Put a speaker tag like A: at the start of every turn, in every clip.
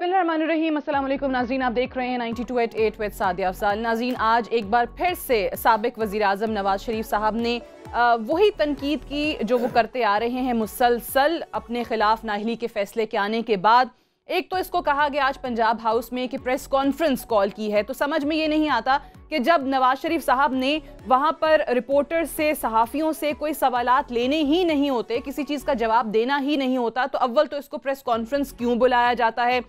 A: بسم اللہ الرحمن الرحیم، السلام علیکم۔ ناظرین، آپ دیکھ رہے ہیں ninety two eight eight with Sadia Afzal. ناظرین، آج ایک بار پھر سے سابق وزیر اعظم نواز شریف صاحب نے وہی تنقید کی جو وہ کرتے آ رہے ہیں، مسلسل اپنے خلاف ناہلی کے فیصلے کے آنے کے بعد۔ ایک تو اس کو کہا گیا آج پنجاب ہاؤس میں کہ پریس کانفرنس کال کی ہے، تو سمجھ میں یہ نہیں آتا کہ جب نواز شریف صاحب نے وہاں پر رپورٹر سے، صحافیوں سے کوئی سوالات لینے ہی نہیں ہوتے، کسی چیز کا جواب دینا ہی نہیں ہوتا، تو اول تو اس کو پریس کانفرنس کیوں بلایا جاتا ہے؟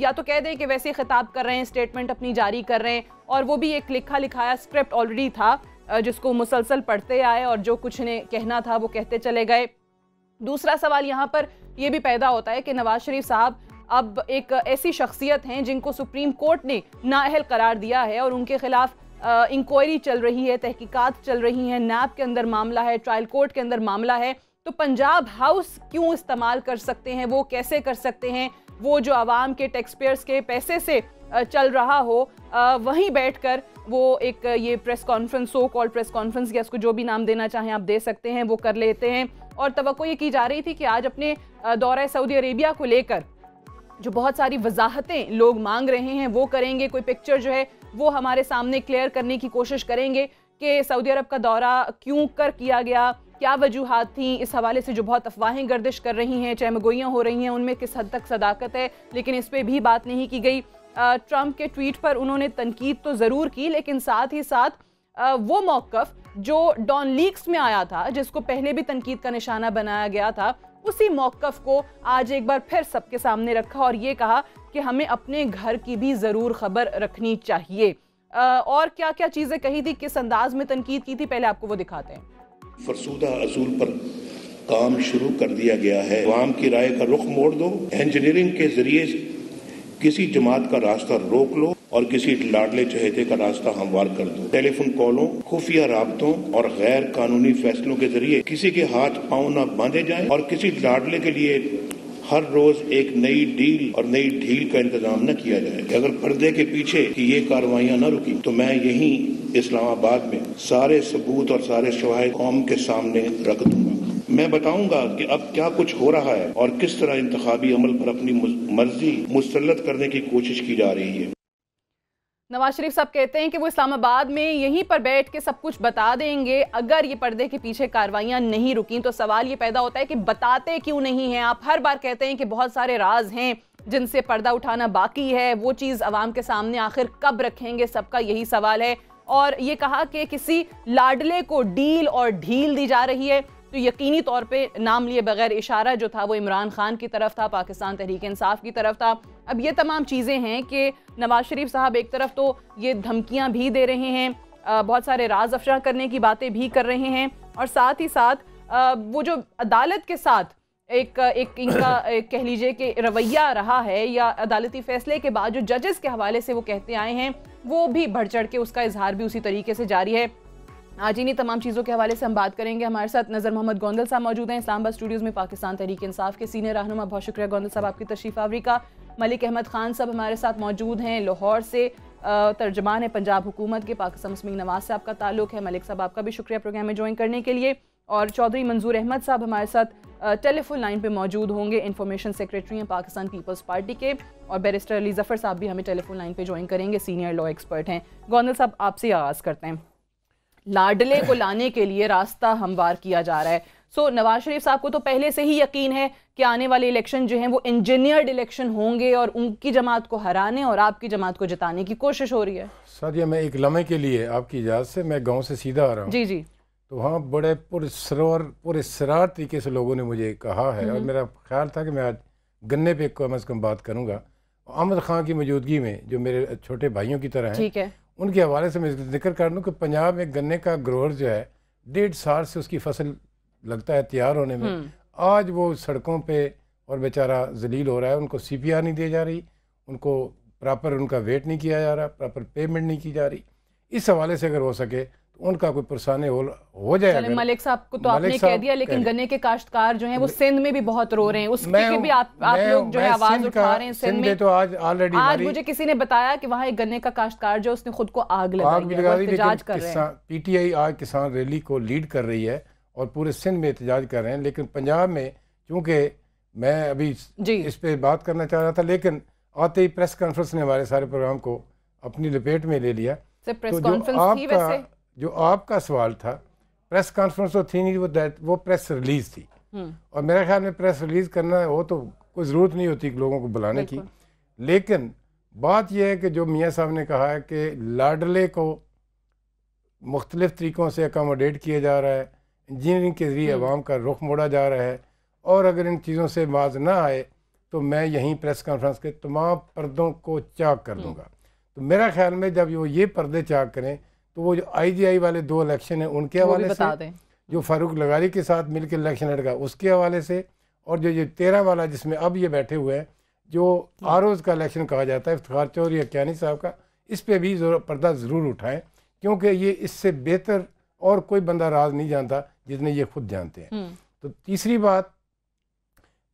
A: یا تو کہہ دیں کہ ویسے خطاب کر رہے ہیں اسٹیٹمنٹ اپنی جاری کر رہے ہیں، اور وہ بھی ایک لکھا لکھایا اسکرپٹ آلریڈی تھا جس کو مسلسل پڑھتے آئے اور جو کچھ نے کہنا تھا وہ کہتے چلے گئے۔ دوسرا سوال یہاں پر یہ بھی پیدا ہوتا ہے کہ نواز شریف صاحب اب ایک ایسی شخصیت ہیں جن کو سپریم کورٹ نے نااہل قرار دیا ہے اور ان کے خلاف انکوائری چل رہی ہے، تحقیقات چل رہی ہیں نیب کے اندر معاملہ ہے ٹرائل کورٹ کے اندر معاملہ ہے۔ تو پنجاب ہاؤس کیوں استعمال کر سکتے ہیں؟ وہ کیسے کر سکتے ہیں؟ وہ جو عوام کے ٹیکس پیئرز کے پیسے سے چل رہا ہو وہیں بیٹھ کر وہ ایک یہ press conference so call press conference یا اس کو جو بھی نام دینا چاہیں آپ دے سکتے ہیں، وہ کر لیتے ہیں۔ اور توقع یہ کی جا رہی تھی کہ آج اپنے دورہ سعودی عربیہ کو لے کر جو بہت ساری وضاحتیں لوگ مانگ رہے ہیں، وہ کریں گے، کوئی پکچر جو ہے وہ ہمارے سامنے کلیئر کرنے کی کوشش کریں گے کہ سعودی عرب کا دورہ کیوں کر کیا گیا۔ کیا وجوہات تھیں؟ اس حوالے سے جو بہت افواہیں گردش کر رہی ہیں چہمگوئیاں ہو رہی ہیں، ان میں کس حد تک صداقت ہے؟ لیکن اس پہ بھی بات نہیں کی گئی۔ ٹرمپ کے ٹویٹ پر انہوں نے تنقید تو ضرور کی، لیکن ساتھ ہی ساتھ وہ موقف جو ڈان لیکس میں آیا تھا، جس کو پہلے بھی تنقید کا نشانہ بنایا گیا تھا، اسی موقف کو آج ایک بار پھر سب کے سامنے رکھا اور یہ کہا کہ ہمیں اپنے گھر کی بھی ضرور خبر رکھنی چاہیے۔ اور کیا کیا چیزیں کہی تھی، کس انداز میں تنقید کی تھی، پہلے آپ کو وہ دکھاتے ہیں۔
B: فرسودہ اصول پر کام شروع کر دیا گیا ہے۔ عوام کی رائے کا رخ موڑ دو۔ انجینئرنگ کے ذریعے کسی جماعت کا راستہ روک لو اور کسی لاڈلے چہیتے کا راستہ ہموار کر دو۔ ٹیلی فون کالوں، خفیہ رابطوں اور غیر قانونی فیصلوں کے ذریعے کسی کے ہاتھ پاؤں نہ باندھے جائیں اور کسی لاڈلے کے لیے ہر روز ایک نئی ڈیل اور نئی ڈھیل کا انتظام نہ کیا جائے کہ اگر پردے کے پیچھے یہ کاروائیاں نہ رکی تو میں یہیں اسلام آباد میں سارے ثبوت اور سارے شواہد قوم کے سامنے رکھ دوں گا۔ میں بتاؤں گا کہ اب کیا کچھ ہو رہا ہے اور کس طرح انتخابی عمل پر اپنی مرضی مسلط کرنے کی کوشش کی جا رہی ہے۔
A: نواز شریف صاحب کہتے ہیں کہ وہ اسلام آباد میں یہیں پر بیٹھ کے سب کچھ بتا دیں گے۔ اگر یہ پردے کے پیچھے کاروائیاں نہیں رکیں تو سوال یہ پیدا ہوتا ہے کہ بتاتے کیوں نہیں ہیں؟ آپ ہر بار کہتے ہیں کہ بہت سارے راز ہیں، جن سے پردہ اٹھانا باقی ہے۔ وہ چیز عوام کے سامنے آخر کب رکھیں گے؟ سب کا یہی سوال ہے۔ اور یہ کہا کہ کسی لاڈلے کو ڈیل اور ڈھیل دی جا رہی ہے۔ تو یقینی طور پہ نام لیے بغیر اشارہ جو تھا وہ عمران خان کی طرف تھا، پاکستان تحریک انصاف کی طرف تھا۔ اب یہ تمام چیزیں ہیں کہ نواز شریف صاحب ایک طرف تو یہ دھمکیاں بھی دے رہے ہیں بہت سارے راز افشا کرنے کی باتیں بھی کر رہے ہیں اور ساتھ ہی ساتھ وہ جو عدالت کے ساتھ ایک ایک ان کا کہہ لیجیے کہ رویہ رہا ہے یا عدالتی فیصلے کے بعد جو ججز کے حوالے سے وہ کہتے آئے ہیں، وہ بھی بڑھ چڑھ کے اس کا اظہار بھی اسی طریقے سے جاری ہے۔ آج انہی تمام چیزوں کے حوالے سے ہم بات کریں گے۔ ہمارے ساتھ نظر محمد گوندل صاحب موجود ہیں، اسلام آباد اسٹوڈیوز میں پاکستان تحریک انصاف کے سینئر رہنما، بہت شکریہ گوندل صاحب، آپ کی تشریف آوری کا۔ ملک احمد خان صاحب ہمارے ساتھ موجود ہیں لاہور سے ترجمان ہے پنجاب حکومت کے، پاکستان مسلم نواز سے آپ کا تعلق ہے، ملک صاحب آپ کا بھی شکریہ پروگرام میں جوائن کرنے کے لیے۔ اور چودھری منظور احمد صاحب ہمارے ساتھ ٹیلی فون لائن پہ موجود ہوں گے، انفارمیشن سیکریٹری ہیں پاکستان پیپلز پارٹی کے۔ اور بیرسٹر علی ظفر صاحب بھی ہمیں ٹیلی فون لائن پہ جوائن کریں گے، سینئر لا ایکسپرٹ ہیں۔ گوندل صاحب، آپ سے آغاز کرتے ہیں۔ لاڈلے کو لانے کے لیے راستہ ہموار کیا جا رہا ہے۔ سو نواز شریف صاحب کو تو پہلے سے ہی یقین ہے کہ آنے والے الیکشن جو ہیں وہ انجینئرڈ الیکشن ہوں گے اور ان کی جماعت کو ہرانے اور آپ کی جماعت کو جتانے کی کوشش ہو رہی ہے۔
C: سادیہ میں ایک لمحے کے لیے آپ کی اجازت سے میں گاؤں سے سیدھا آ رہا ہوں۔
A: جی جی۔
C: تو وہاں بڑے پرسرور پرسرار طریقے سے لوگوں نے مجھے کہا ہے اور میرا خیال تھا کہ میں آج گنے پہ کم از کم بات کروں گا۔ احمد خان کی موجودگی میں جو میرے چھوٹے بھائیوں کی طرح ہیں
A: ٹھیک ہے۔
C: ان کے حوالے سے میں ذکر کر دوں کہ پنجاب میں گنے کا گروہر جو ہے ڈیڑھ سال سے اس کی فصل لگتا ہے تیار ہونے میں۔ آج وہ سڑکوں پہ اور بیچارہ ذلیل ہو رہا ہے ان کو سی پی آر نہیں دی جا رہی ان کو پراپر ان کا ویٹ نہیں کیا جا رہا پراپر پیمنٹ نہیں کی جا رہی۔ اس حوالے سے اگر ہو سکے ان کا کوئی پرسانے ہو جائے۔
A: ملک صاحب کو تو آپ نے کہہ دیا لیکن گنے کے کاشتکار جو ہیں وہ سندھ میں بھی بہت رو رہے ہیں۔ اس کے بھی آپ لوگ جو ہے آواز اٹھا رہے ہیں سندھ میں۔
C: تو آج آلریڈی
A: آج مجھے کسی نے بتایا کہ وہاں ایک گنے کا کاشتکار جو اس نے خود کو آگ لگائی ہے کر رہے ہیں۔
C: پی ٹی آئی آج کسان ریلی کو لیڈ کر رہی ہے۔ اور پورے سندھ میں احتجاج کر رہے ہیں لیکن پنجاب میں چونکہ میں ابھی
A: جی۔
C: اس پہ بات کرنا چاہ رہا تھا لیکن آتے ہی پریس کانفرنس نے ہمارے سارے پروگرام کو اپنی لپیٹ میں لے لیا۔ تو جو آپ کا جو آپ کا سوال تھا پریس کانفرنس تو تھی نہیں وہ وہ پریس ریلیز تھی۔ اور میرے خیال میں پریس ریلیز کرنا وہ تو کوئی ضرورت نہیں ہوتی لوگوں کو بلانے کی۔ لیکن بات یہ ہے کہ جو میاں صاحب نے کہا ہے کہ لاڈلے کو مختلف طریقوں سے اکاموڈیٹ کیا جا رہا ہے۔ انجینئرنگ کے ذریعے عوام کا رخ موڑا جا رہا ہے اور اگر ان چیزوں سے باز نہ آئے تو میں یہیں پریس کانفرنس کے تمام پردوں کو چاک کر دوں گا۔ تو میرا خیال میں جب وہ یہ پردے چاک کریں تو وہ جو آئی جی آئی والے دو الیکشن ہیں ان کے حوالے سے جو فاروق لغاری کے ساتھ مل کے الیکشن لڑ گا اس کے حوالے سے اور جو یہ تیرہ والا جس میں اب یہ بیٹھے ہوئے ہیں جو آروز کا الیکشن کہا جاتا ہے افتخار چودھری اکیانی صاحب کا اس پہ بھی پردہ ضرور اٹھائیں کیونکہ یہ اس سے بہتر اور کوئی بندہ راز نہیں جانتا جتنے یہ خود جانتے ہیں۔ تو تیسری بات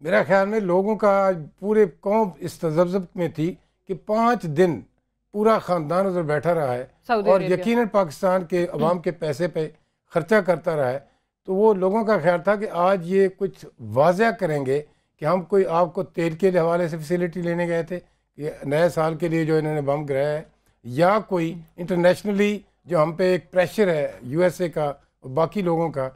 C: میرا خیال میں لوگوں کا آج پورے قوم اس تذبذب میں تھی کہ پانچ دن پورا خاندان ادھر بیٹھا رہا ہے اور یقیناً پاکستان کے عوام کے پیسے پہ خرچہ کرتا رہا ہے۔ تو وہ لوگوں کا خیال تھا کہ آج یہ کچھ واضح کریں گے کہ ہم کوئی آپ کو تیل کے حوالے سے فیسلٹی لینے گئے تھے کہ نئے سال کے لیے جو انہوں نے بم گرایا ہے یا کوئی انٹرنیشنلی جو ہم پہ ایک پریشر ہے یو ایس اے کا اور باقی لوگوں کا۔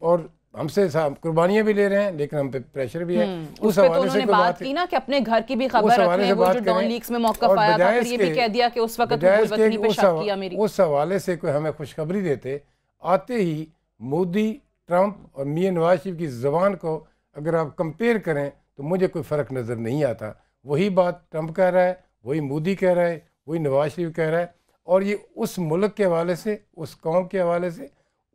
C: اور ہم سے قربانیاں بھی لے رہے ہیں لیکن ہم پہ پریشر بھی ہے۔
A: اس انہوں نے بات کی نا کہ اپنے گھر کی بھی خبر
C: حوالے
A: رکھیں
C: سے
A: وہ جو ڈان لیکس میں موقف
C: اور
A: آیا تھا پھر یہ بھی کہہ دیا کہ اس وقت وطنی پہ شک کیا میری۔
C: اس حوالے سے کوئی ہمیں خوشخبری دیتے آتے ہی مودی ٹرمپ اور میاں نواز شریف کی زبان کو اگر آپ کمپیئر کریں تو مجھے کوئی فرق نظر نہیں آتا۔ وہی بات ٹرمپ کہہ رہا ہے وہی مودی کہہ رہا ہے وہی نواز شریف کہہ رہا ہے۔ اور یہ اس ملک کے حوالے سے اس قوم کے حوالے سے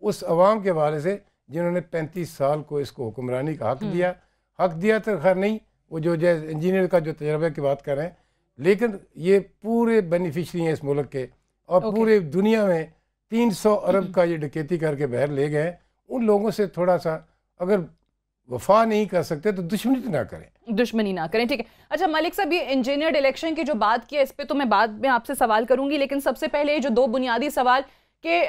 C: اس عوام کے حوالے سے جنہوں نے پینتیس سال کو اس کو حکمرانی کا حق دیا۔ حق دیا تو خیر نہیں وہ جو جیسے انجینئر کا جو تجربہ کی بات کر رہے ہیں لیکن یہ پورے بینیفیشری ہیں اس ملک کے۔ اور پورے دنیا میں تین سو ارب کا یہ ڈکیتی کر کے بہر لے گئے ان لوگوں سے تھوڑا سا اگر وفا نہیں کر سکتے تو دشمنی تو نہ کریں۔
A: دشمنی نہ کریں ٹھیک ہے۔ اچھا ملک صاحب یہ انجینئرڈ الیکشن کی جو بات کی ہے اس پہ تو میں بعد میں آپ سے سوال کروں گی لیکن سب سے پہلے جو دو بنیادی سوال کہ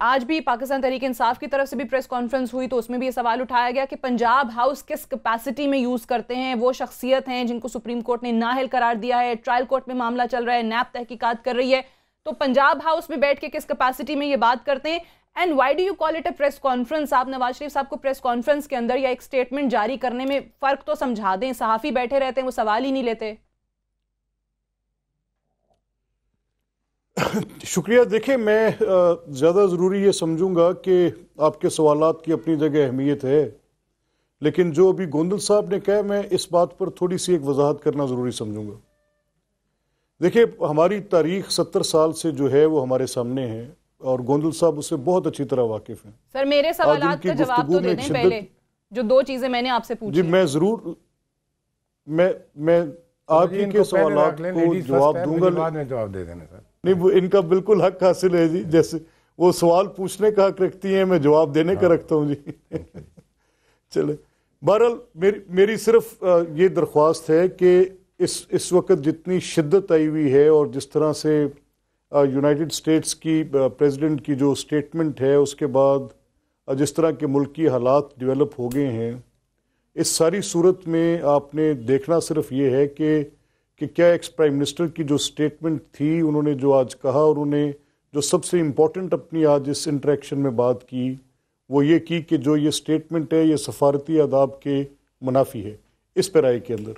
A: آج بھی پاکستان تحریک انصاف کی طرف سے بھی پریس کانفرنس ہوئی تو اس میں بھی یہ سوال اٹھایا گیا کہ پنجاب ہاؤس کس کیپیسٹی میں یوز کرتے ہیں؟ وہ شخصیت ہیں جن کو سپریم کورٹ نے نااہل قرار دیا ہے ٹرائل کورٹ میں معاملہ چل رہا ہے، نیب تحقیقات کر رہی ہے۔ تو پنجاب ہاؤس میں بیٹھ کے کس کیپیسٹی میں یہ بات کرتے ہیں؟ And why do you call it a press conference آپ نواز شریف صاحب کو پریس کانفرنس کے اندر یا ایک سٹیٹمنٹ جاری کرنے میں فرق تو سمجھا دیں، صحافی بیٹھے رہتے ہیں، وہ سوال ہی نہیں لیتے۔
D: شکریہ۔ دیکھیں میں زیادہ ضروری یہ سمجھوں گا کہ آپ کے سوالات کی اپنی جگہ اہمیت ہے لیکن جو ابھی گوندل صاحب نے کہا میں اس بات پر تھوڑی سی ایک وضاحت کرنا ضروری سمجھوں گا۔ دیکھیں ہماری تاریخ ستر سال سے جو ہے وہ ہمارے سامنے ہے اور گوندل صاحب اس سے بہت اچھی طرح واقف ہیں۔
A: سر میرے سوالات کا جواب تو دے دیں پہلے جو دو چیزیں میں نے آپ سے
D: جی
A: پوچھی
D: میں ضرور میں میں آپ
C: جی،
D: کے سوالات کو جواب دوں گا۔
C: بعد میں جواب دے دینا سر۔
D: نہیں وہ ان کا بالکل حق حاصل ہے جی۔ جیسے وہ سوال پوچھنے کا حق رکھتی ہیں میں جواب دینے کا رکھتا ہوں جی۔ چلے۔ بہرحال میری میری صرف یہ درخواست ہے کہ اس اس وقت جتنی شدت آئی ہوئی ہے اور جس طرح سے یونائٹڈ اسٹیٹس کی پریزیڈنٹ کی جو سٹیٹمنٹ ہے اس کے بعد جس طرح کے ملکی حالات ڈیولپ ہو گئے ہیں اس ساری صورت میں آپ نے دیکھنا صرف یہ ہے کہ کہ کیا ایکس پرائم منسٹر کی جو سٹیٹمنٹ تھی انہوں نے جو آج کہا اور انہوں نے جو سب سے امپورٹنٹ اپنی آج اس انٹریکشن میں بات کی وہ یہ کی کہ جو یہ سٹیٹمنٹ ہے یہ سفارتی آداب کے منافی ہے اس پیرائے کے اندر۔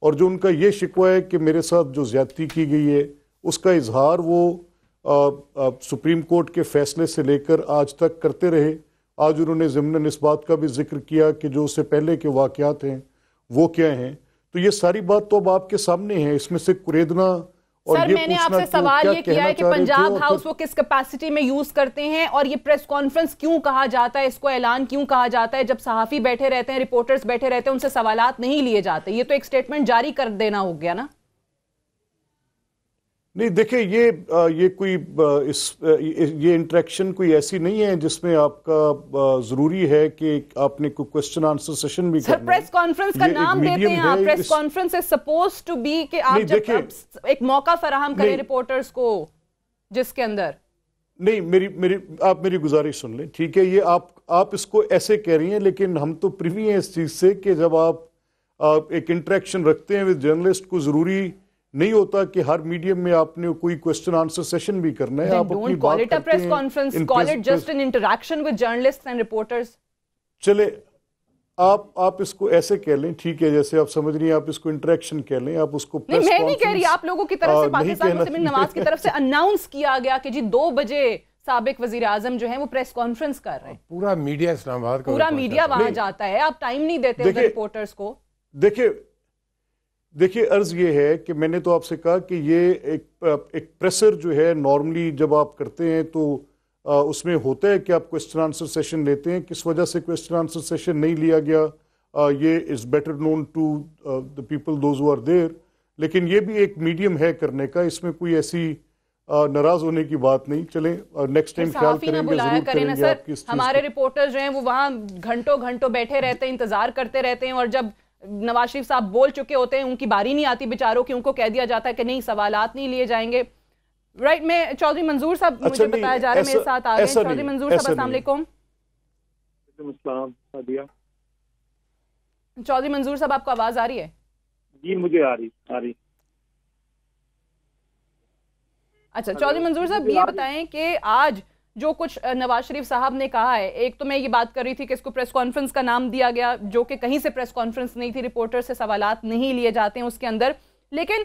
D: اور جو ان کا یہ شکوہ ہے کہ میرے ساتھ جو زیادتی کی گئی ہے اس کا اظہار وہ آ، آ، سپریم کورٹ کے فیصلے سے لے کر آج تک کرتے رہے۔ آج انہوں نے ضمن اس بات کا بھی ذکر کیا کہ جو اس سے پہلے کے واقعات ہیں وہ کیا ہیں؟ تو یہ ساری بات تو اب آپ کے سامنے ہے اس میں سے کریدنا اور
A: سر میں نے آپ سے سوال یہ کیا ہے کہ پنجاب ہاؤس وہ کس کیپیسٹی میں یوز کرتے ہیں اور یہ پریس کانفرنس کیوں کہا جاتا ہے؟ اس کو اعلان کیوں کہا جاتا ہے؟ جب صحافی بیٹھے رہتے ہیں رپورٹرز بیٹھے رہتے ہیں ان سے سوالات نہیں لیے جاتے یہ تو ایک سٹیٹمنٹ جاری کر دینا ہو گیا نا؟
D: نہیں دیکھیں یہ یہ کوئی اس یہ انٹریکشن کوئی ایسی نہیں ہے جس میں آپ کا ضروری ہے کہ آپ نے کوئی کوشچن آنسر سیشن بھی کرنا
A: پریس کانفرنس کا نام دیتے ہیں آپ۔ Press conference is suppose to be کہ آپ جب ایک موقع فراہم کریں۔ رپورٹرز کو جس کے اندر۔
D: نہیں میری میری آپ میری گزارش سن لیں۔ ٹھیک ہے یہ آپ آپ اس کو ایسے کہہ رہی ہیں لیکن ہم تو پریوی ہیں اس چیز سے کہ جب آپ آپ ایک انٹریکشن رکھتے ہیں ود جرنلسٹ کو ضروری نہیں ہوتا کہ ہر میڈیم میں آپ نے کوئی کوشچن آنسر سیشن بھی کرنا ہے آپ اپنی بات کرتے
A: press
D: ہیں
A: conference.
D: in
A: Call
D: press-
A: it just an interaction with journalists and reporters.
D: چلے آپ آپ اس کو ایسے کہہ لیں ٹھیک ہے جیسے آپ سمجھ رہی ہیں آپ اس کو انٹریکشن کہہ لیں آپ اس کو
A: میں نہیں کہہ رہی آپ لوگوں کی طرف سے پاکستان مسلم نواز کی طرف سے اناؤنس کیا گیا کہ جی دو بجے سابق وزیر اعظم جو ہیں وہ پریس کانفرنس کر رہے ہیں
C: پورا میڈیا اسلام آباد کا
A: پورا میڈیا وہاں جاتا ہے آپ ٹائم نہیں دیتے رپورٹرز کو
D: دیکھیں دیکھیں عرض یہ ہے کہ میں نے تو آپ سے کہا کہ یہ ایک ایک پریسر جو ہے نارملی جب آپ کرتے ہیں تو اس میں ہوتا ہے کہ آپ کوشچن آنسر سیشن لیتے ہیں۔ کس وجہ سے کوشچن آنسر سیشن نہیں لیا گیا؟ یہ is better known to the people those are there لیکن یہ بھی ایک میڈیم ہے کرنے کا۔ اس میں کوئی ایسی ناراض ہونے کی بات نہیں۔ چلیں نیکسٹ ٹائم خیال کریں گے ضرور
A: کریں
D: گے آپ کی
A: ہمارے رپورٹر جو ہیں وہ وہاں گھنٹوں گھنٹوں بیٹھے رہتے ہیں انتظار کرتے رہتے ہیں۔ اور جب نواز شریف صاحب بول چکے ہوتے ہیں ان کی باری نہیں آتی بیچاروں کی ان کو کہہ دیا جاتا ہے کہ نہیں سوالات نہیں لیے جائیں گے۔ رائٹ میں چودھری منظور صاحب مجھے
D: اچھا،
A: بتایا جا رہا ہے میرے ساتھ آ گئے۔ چودھری منظور صاحب السلام۔ علیکم۔ چودھری منظور صاحب آپ کو آواز آ رہی ہے؟
E: جی مجھے آ رہی آ رہی۔
A: اچھا چودھری منظور صاحب یہ بتائیں کہ آج جو کچھ نواز شریف صاحب نے کہا ہے، ایک تو میں یہ بات کر رہی تھی کہ اس کو پریس کانفرنس کا نام دیا گیا، جو کہ کہیں سے پریس کانفرنس نہیں تھی رپورٹر سے سوالات نہیں لیے جاتے ہیں اس کے اندر۔ لیکن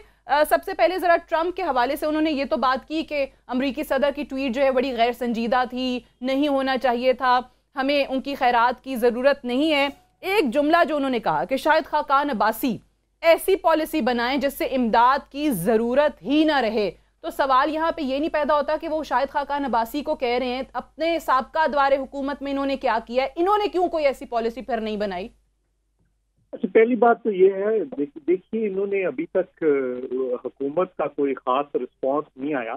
A: سب سے پہلے ذرا ٹرمپ کے حوالے سے انہوں نے یہ تو بات کی کہ امریکی صدر کی ٹویٹ جو ہے، بڑی غیر سنجیدہ تھی، نہیں ہونا چاہیے تھا، ہمیں ان کی خیرات کی ضرورت نہیں ہے۔ ایک جملہ جو انہوں نے کہا کہ شاید خاقان عباسی ایسی پالیسی بنائیں جس سے امداد کی ضرورت ہی نہ رہے۔ تو سوال یہاں پہ یہ نہیں پیدا ہوتا کہ وہ شاہد خاقان عباسی کو کہہ رہے ہیں، اپنے سابقہ دوار حکومت میں انہوں نے کیا کیا ہے؟ انہوں نے کیوں کوئی ایسی پالیسی پھر نہیں بنائی؟
E: اچھا پہلی بات تو یہ ہے دیکھیے، انہوں نے ابھی تک حکومت کا کوئی خاص رسپانس نہیں آیا۔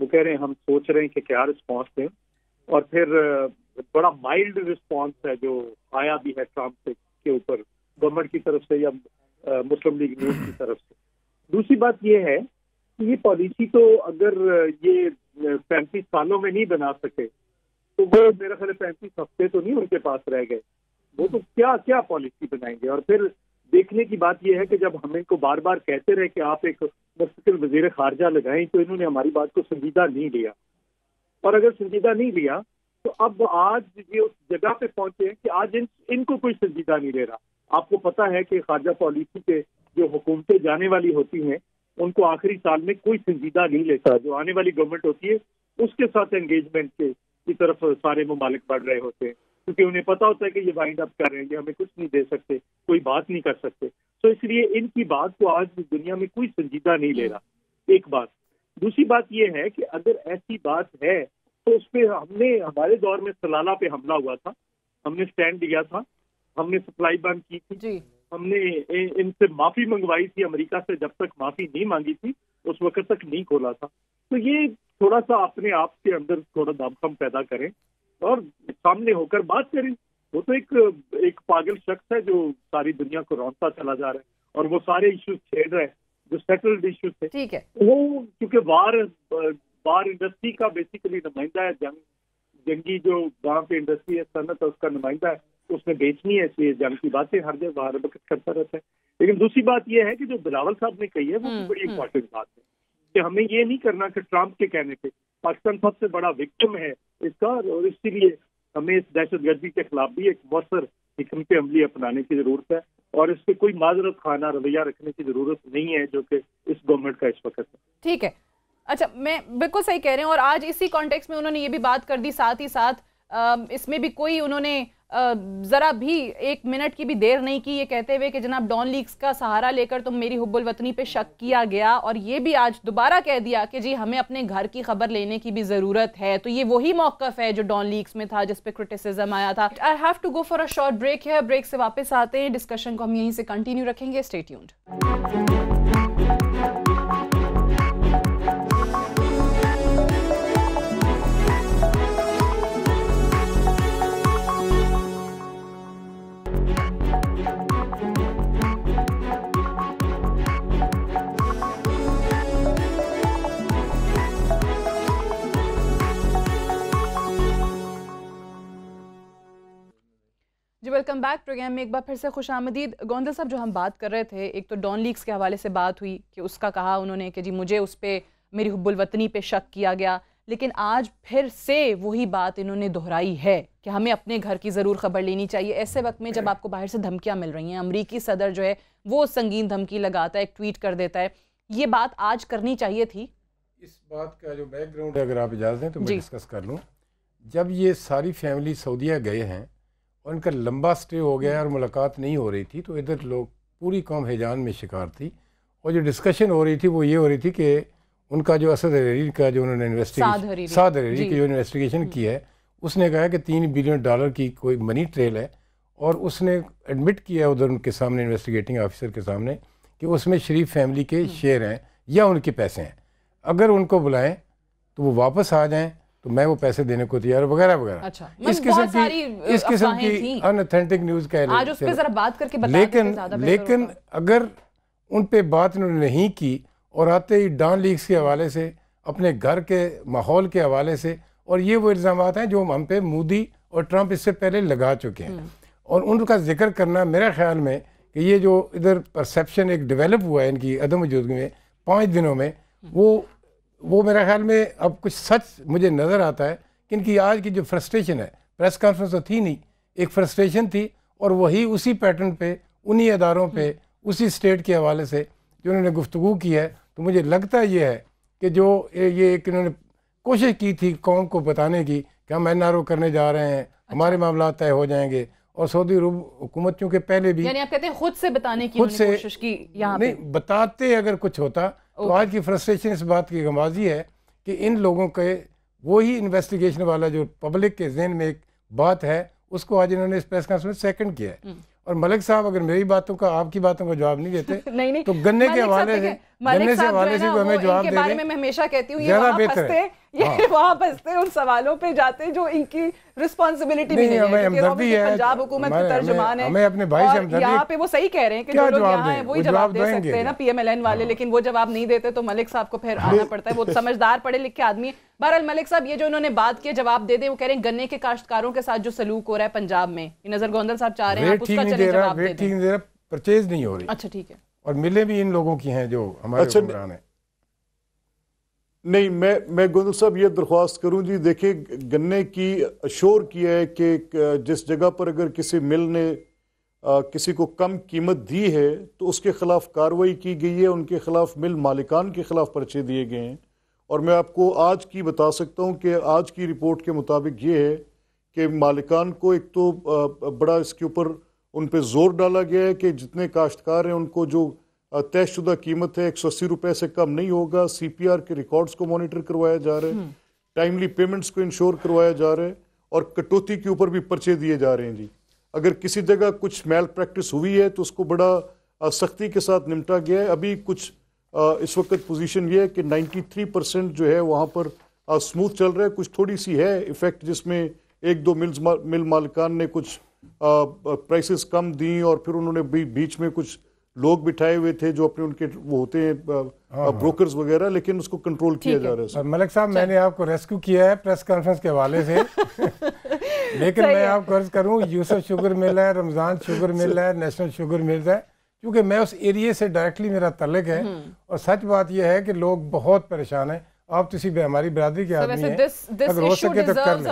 E: وہ کہہ رہے ہیں، ہم سوچ رہے ہیں کہ کیا رسپانس دیں۔ اور پھر بڑا مائلڈ رسپانس ہے جو آیا بھی ہے ٹرمپ کے اوپر۔ گورنمنٹ کی طرف سے یا مسلم لیگ نیوز کی طرف سے۔ دوسری بات یہ ہے یہ پالیسی تو اگر یہ پینتیس سالوں میں نہیں بنا سکے، تو وہ میرا خیال پینتیس ہفتے تو نہیں ان کے پاس رہ گئے۔ وہ تو کیا کیا پالیسی بنائیں گے؟ اور پھر دیکھنے کی بات یہ ہے کہ جب ہمیں کو بار بار کہتے رہے کہ آپ ایک مستقل وزیر خارجہ لگائیں تو انہوں نے ہماری بات کو سنجیدہ نہیں لیا۔ اور اگر سنجیدہ نہیں لیا، تو اب آج یہ اس جگہ پہ پہنچے ہیں کہ آج ان ان کو کوئی سنجیدہ نہیں لے رہا۔ آپ کو پتا ہے کہ خارجہ پالیسی کے جو حکومتیں جانے والی ہوتی ہیں ان کو آخری سال میں کوئی سنجیدہ نہیں لیتا جو آنے والی گورنمنٹ ہوتی ہے، اس کے ساتھ انگیجمنٹ کے کی طرف سارے ممالک بڑھ رہے ہوتے ہیں۔ کیونکہ انہیں پتا ہوتا ہے کہ یہ وائنڈ اپ کر رہے ہیں، یہ ہمیں کچھ نہیں دے سکتے، کوئی بات نہیں کر سکتے۔ تو اس لیے ان کی بات کو آج دنیا میں کوئی سنجیدہ نہیں لے رہا۔ ایک بات۔ دوسری بات یہ ہے کہ اگر ایسی بات ہے، تو اس پہ ہم نے، ہمارے دور میں سلالہ پہ حملہ ہوا تھا۔ ہم نے سٹینڈ لیا تھا۔ ہم نے سپلائی بند کی تھی۔
A: جی۔
E: ہم نے ان سے معافی منگوائی تھی امریکہ سے جب تک معافی نہیں مانگی تھی اس وقت تک نہیں کھولا تھا۔ تو یہ تھوڑا سا اپنے آپ کے اندر تھوڑا دم خم پیدا کریں اور سامنے ہو کر بات کریں۔ وہ تو ایک ایک پاگل شخص ہے جو ساری دنیا کو رونتا چلا جا رہا ہے اور وہ سارے ایشوز چھیڑ رہے ہیں جو سیٹلڈ ایشوز تھے۔
A: ٹھیک ہے۔
E: وہ کیونکہ وار وار انڈسٹری کا بیسیکلی نمائندہ ہے جنگ جنگی جو وہاں پہ انڈسٹری ہے صنعت ہے اس کا نمائندہ ہے۔ اس نے بیچنی ہے اس لیے جنگ کی باتیں ہر جگہ ہر وقت کرتا رہتا ہے۔ لیکن دوسری بات یہ ہے کہ جو بلاول صاحب نے کہی ہے وہ بڑی امپورٹنٹ بات ہے کہ ہمیں یہ نہیں کرنا کہ ٹرمپ کے کہنے پہ پاکستان سب سے بڑا وکٹم ہے اس کا اور اسی لیے ہمیں اس دہشت گردی کے خلاف بھی ایک مؤثر حکمت عملی اپنانے کی ضرورت ہے اور اس پہ کوئی معذرت خانہ رویہ رکھنے کی ضرورت نہیں ہے جو کہ اس گورنمنٹ کا اس وقت ہے۔
A: ٹھیک ہے۔ اچھا میں بالکل صحیح کہہ رہے ہیں اور آج اسی کانٹیکس میں انہوں نے یہ بھی بات کر دی ساتھ ہی ساتھ اس میں بھی کوئی انہوں نے ذرا بھی ایک منٹ کی بھی دیر نہیں کی یہ کہتے ہوئے کہ جناب ڈان لیکس کا سہارا لے کر تم میری حب الوطنی پہ شک کیا گیا اور یہ بھی آج دوبارہ کہہ دیا کہ جی ہمیں اپنے گھر کی خبر لینے کی بھی ضرورت ہے۔ تو یہ وہی موقف ہے جو ڈان لیکس میں تھا جس پہ کرٹیسزم آیا تھا۔ I have to go for a short break ہے بریک سے واپس آتے ہیں۔ ڈسکشن کو ہم یہیں سے کنٹینیو رکھیں گے۔ اسٹے جی ویلکم بیک پروگرام میں ایک بار پھر سے خوش آمدید۔ گوندل صاحب جو ہم بات کر رہے تھے ایک تو ڈان لیگس کے حوالے سے بات ہوئی کہ اس کا کہا انہوں نے کہ جی مجھے اس پہ میری حب الوطنی پہ شک کیا گیا۔ لیکن آج پھر سے وہی بات انہوں نے دہرائی ہے کہ ہمیں اپنے گھر کی ضرور خبر لینی چاہیے۔ ایسے وقت میں جب آپ کو باہر سے دھمکیاں مل رہی ہیں امریکی صدر جو ہے وہ سنگین دھمکی لگاتا ہے ایک ٹویٹ کر دیتا ہے۔ یہ بات آج کرنی چاہیے تھی۔
C: اس بات کا جو بیک گراؤنڈ ہے اگر آپ اجازت ہیں تو میں
A: جی۔
C: ڈسکس کر لوں۔ جب یہ ساری فیملی سعودیہ گئے ہیں اور ان کا لمبا سٹے ہو گیا اور ملاقات نہیں ہو رہی تھی تو ادھر لوگ پوری قوم حیجان میں شکار تھی۔ اور جو ڈسکشن ہو رہی تھی وہ یہ ہو رہی تھی کہ ان کا جو اسد حریری کا جو انہوں نے۔ انویسٹیگیشن سعد حریری۔
A: جی۔
C: کی جو انویسٹیگیشن کی ہے اس نے کہا کہ تین بلین ڈالر کی کوئی منی ٹریل ہے۔ اور اس نے ایڈمٹ کیا ادھر ان کے سامنے انویسٹیگیٹنگ آفیسر کے سامنے کہ اس میں شریف فیملی کے شیئر ہیں یا ان کے پیسے ہیں۔ اگر ان کو بلائیں تو وہ واپس آ جائیں۔ تو میں وہ پیسے دینے کو تیار وغیرہ وغیرہ۔
A: اچھا
C: اس
A: بہت
C: قسم کی اس قسم کی ان اتھینٹک نیوز
A: اس دیتے
C: لیکن لیکن۔ اگر ان پہ بات انہوں نے نہیں کی اور آتے ہی ڈان لیگس کے حوالے سے اپنے گھر کے ماحول کے حوالے سے اور یہ وہ الزامات ہیں جو ہم پہ مودی اور ٹرمپ اس سے پہلے لگا چکے ہیں۔ اور ان کا ذکر کرنا میرے خیال میں کہ یہ جو ادھر پرسیپشن ایک ڈیولپ ہوا ہے ان کی عدم موجودگی میں پانچ دنوں میں وہ وہ میرے خیال میں اب کچھ سچ مجھے نظر آتا ہے کہ ان کی آج کی جو فرسٹریشن ہے پریس کانفرنس تو تھی نہیں ایک فرسٹریشن تھی اور وہی اسی پیٹرن پہ انہی اداروں پہ اسی اسٹیٹ کے حوالے سے جو انہوں نے گفتگو کی ہے تو مجھے لگتا یہ ہے کہ جو یہ ایک انہوں نے کوشش کی تھی قوم کو بتانے کی کہ ہم این آر او کرنے جا رہے ہیں ہمارے معاملات طے ہو جائیں گے اور سعودی عرب حکومت چونکہ پہلے بھی
A: یعنی آپ کہتے ہیں خود سے بتانے کی
C: خود سے
A: کوشش کی یہاں
C: نہیں بتاتے اگر کچھ ہوتا تو آج کی فرسٹریشن اس بات کی غمازی ہے کہ ان لوگوں کے وہی انویسٹیگیشن والا جو پبلک کے ذہن میں ایک بات ہے اس کو آج انہوں نے اس پریس کانفرنس سیکنڈ کیا ہے۔ اور ملک صاحب اگر میری باتوں کا آپ کی باتوں کا جواب نہیں دیتے تو گنے کے حوالے سے گنے سے
A: صاحب جو
C: حوالے
A: ہے
C: سے ہمیں جواب
A: ان کے
C: دے
A: بارے
C: دیں۔
A: میں میں ہمیشہ کہتی ہوں یہ
C: زیادہ
A: وہاں
C: بہتر ہے۔
A: ہیں یہ وہاں پھنستے ہیں ان سوالوں پہ جاتے ہیں جو ان کی رسپانسبلٹی بھی
C: نہیں،
A: ہے پنجاب حکومت کی
C: ہمیں-
A: ترجمان ہے
C: ہمیں اپنے بھائی سے
A: اور
C: ہمدردی
A: یہاں پہ وہ صحیح کہہ رہے ہیں کہ
C: کیا
A: جو لوگ یہاں ہیں؟ وہی
C: وہ
A: جواب دے سکتے ہیں نا پی ایم ایل این والے لیکن وہ جواب نہیں دیتے تو ملک صاحب کو پھر آنا پڑتا ہے۔ وہ سمجھدار پڑھے لکھے آدمی ہے بہرحال ملک صاحب یہ جو انہوں نے بات کی جواب دے دیں وہ کہہ رہے ہیں گنے کے کاشتکاروں کے ساتھ جو سلوک ہو رہا ہے پنجاب میں یہ نظر گوندل صاحب چاہ رہے ہیں آپ اس کا
C: رہا
A: جواب دے دیں۔
C: نہیں دے رہا پرچیز نہیں ہو رہی۔
A: اچھا ٹھیک ہے۔
C: اور ملیں بھی ان لوگوں کی ہیں جو ہمارے
D: اچھا،
C: حکمران ہیں۔
D: نہیں، میں میں گوندل صاحب یہ درخواست کروں جی دیکھیں گنے کی اشور کیا ہے کہ جس جگہ پر اگر کسی مل نے کسی کو کم قیمت دی ہے تو اس کے خلاف کارروائی کی گئی ہے، ان کے خلاف مل مالکان کے خلاف پرچے دیے گئے ہیں۔ اور میں آپ کو آج کی بتا سکتا ہوں کہ آج کی رپورٹ کے مطابق یہ ہے کہ مالکان کو ایک تو بڑا اس کے اوپر ان پہ زور ڈالا گیا ہے کہ جتنے کاشتکار ہیں ان کو جو طے شدہ قیمت ہے ایک سو اسی روپے سے کم نہیں ہوگا سی پی آر کے ریکارڈز کو مانیٹر کروایا جا رہا ہے ٹائملی پیمنٹس کو انشور کروایا جا رہا ہے اور کٹوتی کے اوپر بھی پرچے دیے جا رہے ہیں جی اگر کسی جگہ کچھ میل پریکٹس ہوئی ہے تو اس کو بڑا سختی کے ساتھ نمٹا گیا ہے ابھی کچھ اس وقت پوزیشن یہ ہے کہ نائنٹی تھری پرسینٹ جو ہے وہاں پر سموتھ چل رہا ہے کچھ تھوڑی سی ہے افیکٹ جس میں ایک دو ملز مل مالکان نے کچھ پرائسز کم دیں اور پھر انہوں نے بیچ میں کچھ لوگ بٹھائے ہوئے تھے جو اپنے ان کے وہ ہوتے ہیں بروکرز وغیرہ لیکن اس کو کنٹرول کیا جا رہا ہے۔
C: ملک صاحب میں نے آپ کو ریسکیو کیا ہے پریس کانفرنس کے حوالے سے۔ لیکن میں آپ کو عرض کروں یوسف شوگر مل ہے رمضان شوگر مل ہے نیشنل شوگر مل ہے۔ کیونکہ میں اس ایریے سے ڈائریکٹلی میرا تعلق ہے۔ اور سچ بات یہ ہے کہ لوگ بہت پریشان ہیں۔ آپ تو اسی ہماری برادری کے آدمی ہیں اگر ہو سکے تو کر لیں۔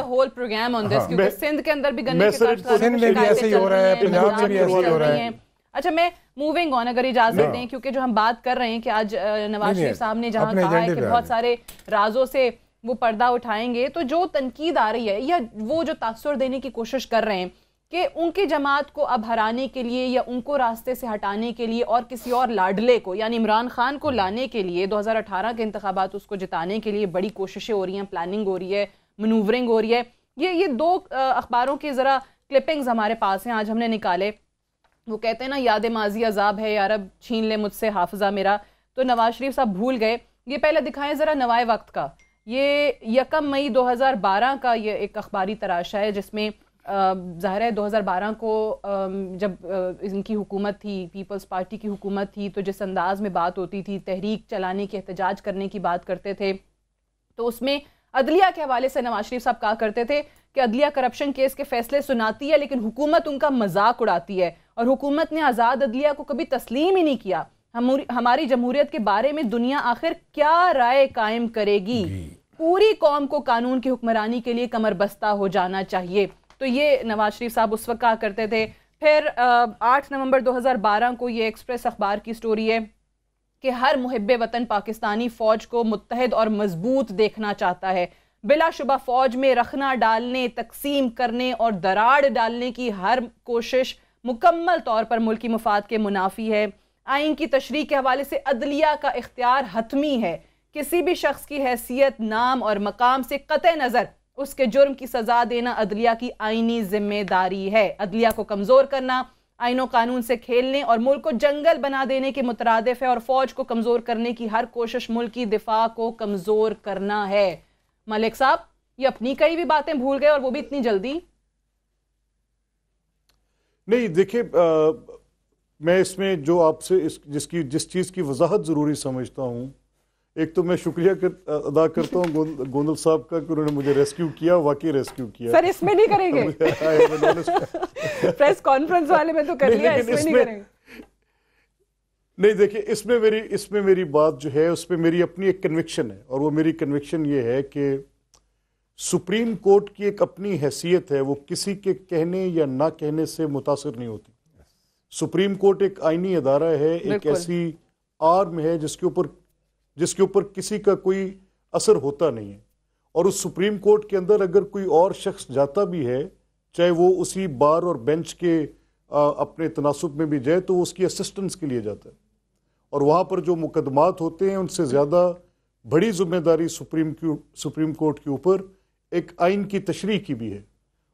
A: کیونکہ
D: میں-
A: سندھ کے اندر بھی گنے
D: میں
A: کے
D: صرف
A: کاشتکاروں
C: سندھ میں بھی ایسے ہی ہو رہا ہے، پنجاب میں بھی ایسے ہی ہو رہا ہے۔
A: اچھا میں موونگ آن اگر اجازت دیں کیونکہ جو ہم بات کر رہے ہیں کہ آج نواز شریف صاحب نے جہاں کہا ہے کہ بہت سارے رازوں سے وہ پردہ اٹھائیں گے تو جو تنقید آ رہی ہے یا وہ جو تاثر دینے کی کوشش کر رہے ہیں کہ ان کی جماعت کو اب ہرانے کے لیے یا ان کو راستے سے ہٹانے کے لیے اور کسی اور لاڈلے کو یعنی عمران خان کو لانے کے لیے دو ہزار اٹھارہ کے انتخابات اس کو جتانے کے لیے بڑی کوششیں ہو رہی ہیں پلاننگ ہو رہی ہے منوورنگ ہو رہی ہے یہ یہ دو اخباروں کی ذرا کلپنگز ہمارے پاس ہیں آج ہم نے نکالے۔ وہ کہتے ہیں نا، یاد ماضی عذاب ہے یارب چھین لے مجھ سے حافظہ میرا۔ تو نواز شریف صاحب بھول گئے۔ یہ پہلے دکھائیں ذرا نوائے وقت کا۔ یہ یکم مئی دو ہزار بارہ کا یہ ایک اخباری تراشا ہے، جس میں ظاہر ہے دو ہزار بارہ کو جب ان کی حکومت تھی، پیپلز پارٹی کی حکومت تھی، تو جس انداز میں بات ہوتی تھی، تحریک چلانے کی، احتجاج کرنے کی بات کرتے تھے، تو اس میں عدلیہ کے حوالے سے نواز شریف صاحب کہا کرتے تھے کہ عدلیہ کرپشن کیس کے فیصلے سناتی ہے، لیکن حکومت ان کا مذاق اڑاتی ہے۔ اور حکومت نے آزاد عدلیہ کو کبھی تسلیم ہی نہیں کیا۔ ہماری جمہوریت کے بارے میں دنیا آخر کیا رائے قائم کرے گی؟ جی۔ پوری قوم کو قانون کی حکمرانی کے لیے کمر بستہ ہو جانا چاہیے۔ تو یہ نواز شریف صاحب اس وقت کہا کرتے تھے۔ پھر آٹھ نومبر دو ہزار بارہ کو یہ ایکسپریس اخبار کی سٹوری ہے کہ ہر محب وطن پاکستانی فوج کو متحد اور مضبوط دیکھنا چاہتا ہے۔ بلا شبہ فوج میں رکھنا ڈالنے تقسیم کرنے اور دراڑ ڈالنے کی ہر کوشش مکمل طور پر ملکی مفاد کے منافی ہے۔ آئین کی تشریح کے حوالے سے عدلیہ کا اختیار حتمی ہے۔ کسی بھی شخص کی حیثیت، نام اور مقام سے قطع نظر اس کے جرم کی سزا دینا عدلیہ کی آئینی ذمہ داری ہے۔ عدلیہ کو کمزور کرنا آئین و قانون سے کھیلنے اور ملک کو جنگل بنا دینے کے مترادف ہے اور فوج کو کمزور کرنے کی ہر کوشش ملکی دفاع کو کمزور کرنا ہے۔ ملک صاحب، یہ اپنی کئی بھی باتیں بھول گئے اور وہ بھی اتنی جلدی؟
D: نہیں دیکھیں میں اس میں جو آپ سے جس کی جس چیز کی وضاحت ضروری سمجھتا ہوں ایک تو میں شکریہ ادا کرتا ہوں گوندل صاحب کا کہ انہوں نے مجھے ریسکیو کیا واقعی ریسکیو کیا۔
A: سر اس میں نہیں کریں گے۔ پریس کانفرنس والے میں تو کر لیا اس میں نہیں کریں گے۔
D: نہیں دیکھیں اس میں میری اس میں میری بات جو ہے اس میں میری اپنی ایک کنوکشن ہے اور وہ میری کنوکشن یہ ہے کہ سپریم کورٹ کی ایک اپنی حیثیت ہے وہ کسی کے کہنے یا نہ کہنے سے متاثر نہیں ہوتی۔ سپریم کورٹ ایک آئینی ادارہ ہے ایک ایسی آرم ہے جس کے اوپر جس کے اوپر کسی کا کوئی اثر ہوتا نہیں ہے۔ اور اس سپریم کورٹ کے اندر اگر کوئی اور شخص جاتا بھی ہے چاہے وہ اسی بار اور بینچ کے اپنے تناسب میں بھی جائے تو وہ اس کی اسسٹنس کے لیے جاتا ہے۔ اور وہاں پر جو مقدمات ہوتے ہیں ان سے زیادہ بڑی ذمہ داری سپریم سپریم کورٹ کے اوپر ایک آئین کی تشریح کی بھی ہے۔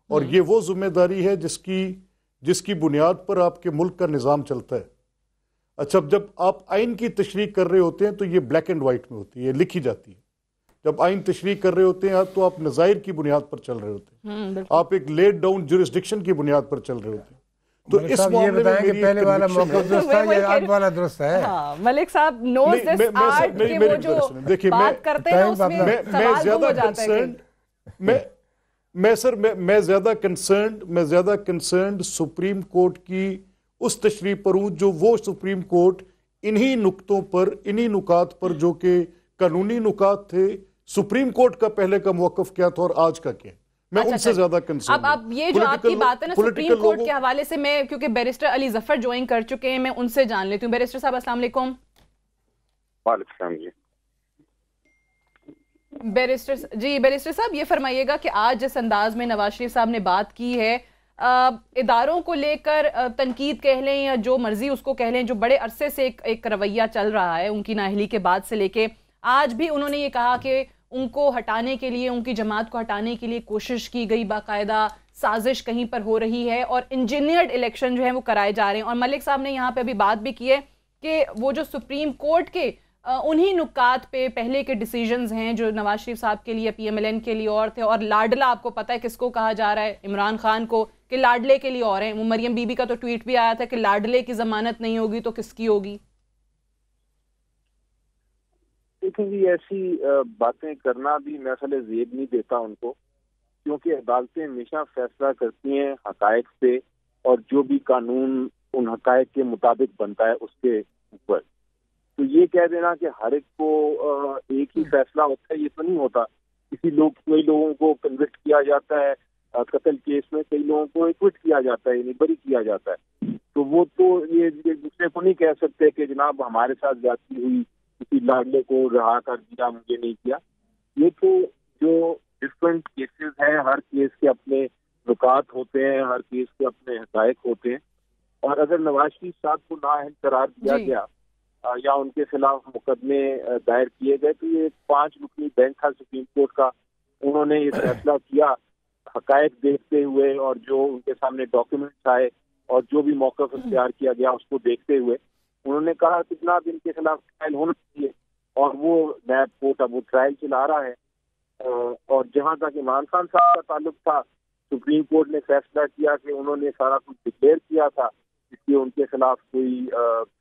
D: اور یہ وہ ذمہ داری ہے جس کی جس کی بنیاد پر آپ کے ملک کا نظام چلتا ہے۔ اچھا جب آپ آئین کی تشریح کر رہے ہوتے ہیں تو یہ بلیک اینڈ وائٹ میں ہوتی ہے یہ لکھی جاتی ہے۔ جب آئین تشریح کر رہے ہوتے ہیں تو آپ نظائر کی بنیاد پر چل رہے ہوتے ہیں۔ آپ ایک لیٹ ڈاؤن جورسڈکشن کی بنیاد پر چل رہے ہوتے ہیں۔
C: تو اس معاملے میں میری پہلے والا موقف درست ہے یہ آج والا درست ہے؟
A: ہاں، ملک صاحب نوز دس آرٹ کے وہ جو بات کرتے ہیں اس میں سوال ہو جاتا ہے
D: میں سر میں زیادہ کنسرنڈ میں زیادہ کنسرنڈ سپریم کورٹ کی اس تشریح پر ہوں جو وہ سپریم کورٹ انہی نکتوں پر انہی نکات پر جو کہ قانونی نکات تھے سپریم کورٹ کا پہلے کا موقف کیا تھا اور آج کا کیا میں
A: اچھا،
D: ان سے
A: اچھا۔
D: زیادہ کنسرن
A: اب آپ یہ جو آپ کی بات ہے نا سپریم کورٹ کے حوالے سے میں کیونکہ بیرسٹر علی ظفر جوائن کر چکے ہیں میں ان سے جان لیتی ہوں۔ بیرسٹر صاحب السلام علیکم۔
F: وعلیکم السلام جی۔
A: بیرسٹر جی بیرسٹر صاحب، یہ فرمائیے گا کہ آج جس انداز میں نواز شریف صاحب نے بات کی ہے اداروں کو لے کر تنقید کہہ لیں یا جو مرضی اس کو کہہ لیں، جو بڑے عرصے سے ایک ایک رویہ چل رہا ہے ان کی نااہلی کے بعد سے لے کے، آج بھی انہوں نے یہ کہا کہ ان کو ہٹانے کے لیے، ان کی جماعت کو ہٹانے کے لیے کوشش کی گئی، باقاعدہ سازش کہیں پر ہو رہی ہے اور انجینئرڈ الیکشن جو ہے وہ کرائے جا رہے ہیں۔ اور ملک صاحب نے یہاں پہ ابھی بات بھی کی ہے کہ وہ جو سپریم کورٹ کے انہی نکات پہ پہلے کے ڈیسیجنز ہیں جو نواز شریف صاحب کے لیے، پی ایم ایل این کے لیے اور تھے اور لاڈلا آپ کو پتہ ہے کس کو کہا جا رہا ہے، عمران خان کو کہ لاڈلے کے لیے اور ہیں۔ مریم بی بی کا تو ٹویٹ بھی آیا تھا کہ لاڈلے کی ضمانت نہیں ہوگی تو کس کی ہوگی؟
F: دیکھیں جی ایسی باتیں کرنا بھی میں اصل زیب نہیں دیتا ان کو، کیونکہ عدالتیں ہمیشہ فیصلہ کرتی ہیں حقائق سے اور جو بھی قانون ان حقائق کے مطابق بنتا ہے اس کے اوپر۔ تو یہ کہہ دینا کہ ہر ایک کو ایک ہی فیصلہ ہوتا ہے یہ تو نہیں ہوتا۔ کسی لوگ کئی لوگوں کو کنوکٹ کیا جاتا ہے قتل کیس میں کئی لوگوں کو ایکوٹ کیا جاتا ہے یعنی بری کیا جاتا ہے۔ تو وہ تو یہ ایک دوسرے کو نہیں کہہ سکتے کہ جناب ہمارے ساتھ جاتی ہوئی کسی لاڈلے کو رہا کر دیا مجھے نہیں کیا۔ یہ تو جو ڈفرینٹ کیسز ہیں ہر کیس کے اپنے رکات ہوتے ہیں ہر کیس کے اپنے حقائق ہوتے ہیں۔ اور اگر نواز شریف صاحب کو نااہل قرار دیا جی۔ گیا یا ان کے خلاف مقدمے دائر کیے گئے۔ تو یہ پانچ رکنی بینک تھا سپریم کورٹ کا۔ انہوں نے یہ فیصلہ کیا، حقائق دیکھتے ہوئے اور جو ان کے سامنے ڈاکیومنٹس آئے اور جو بھی موقف اختیار کیا گیا اس کو دیکھتے ہوئے، انہوں نے کہا کتنا ان کے خلاف ٹرائل ہونا چاہیے اور وہ نیب کورٹ اب وہ ٹرائل چلا رہا ہے۔ اور جہاں تک عمران خان صاحب کا تعلق تھا، سپریم کورٹ نے فیصلہ کیا کہ انہوں نے سارا کچھ ڈکلیئر کیا تھا اس لیے ان کے خلاف کوئی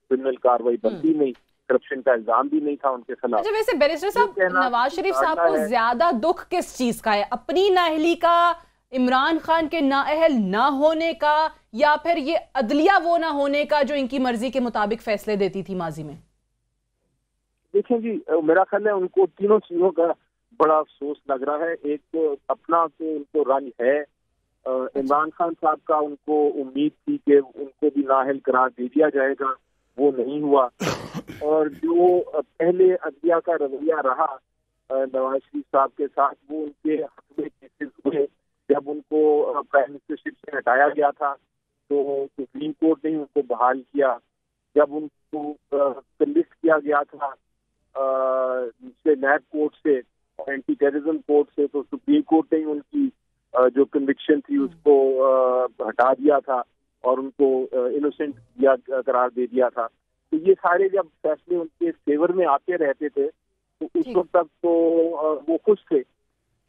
F: کرمنل کاروائی بنتی نہیں کرپشن کا الزام بھی نہیں تھا ان کے خلاف۔
A: اچھا ویسے بیرسٹر صاحب نواز شریف صاحب کو زیادہ دکھ کس چیز کا ہے؟ اپنی ناہلی کا عمران خان کے نااہل نہ ہونے کا یا پھر یہ عدلیہ وہ نہ ہونے کا جو ان کی مرضی کے مطابق فیصلے دیتی تھی ماضی میں؟
F: دیکھیں جی میرا خیال ہے ان کو تینوں چیزوں کا بڑا افسوس لگ رہا ہے۔ ایک تو اپنا تو ان کو رنگ ہے۔ عمران خان صاحب کا ان کو امید تھی کہ ان کو بھی نااہل قرار دے دیا جائے گا۔ وہ نہیں ہوا۔ اور جو پہلے عدلیہ کا رویہ رہا نواز شریف صاحب کے ساتھ، وہ ان کے حق میں کیسز ہوئے۔ جب ان کو پرائم منسٹرشپ سے ہٹایا گیا تھا، تو سپریم کورٹ نے ان کو بحال کیا۔ جب ان کو لسٹ کیا گیا تھا نیب کورٹ سے اینٹی ٹیررزم کورٹ سے، تو سپریم کورٹ نے ان کی جو کنوکشن تھی، اس کو ہٹا دیا تھا۔ اور ان کو انوسینٹ قرار دے دیا تھا۔ تو یہ سارے جب فیصلے ان کے فیور میں آتے رہتے تھے تو اس وقت تک تو وہ خوش تھے۔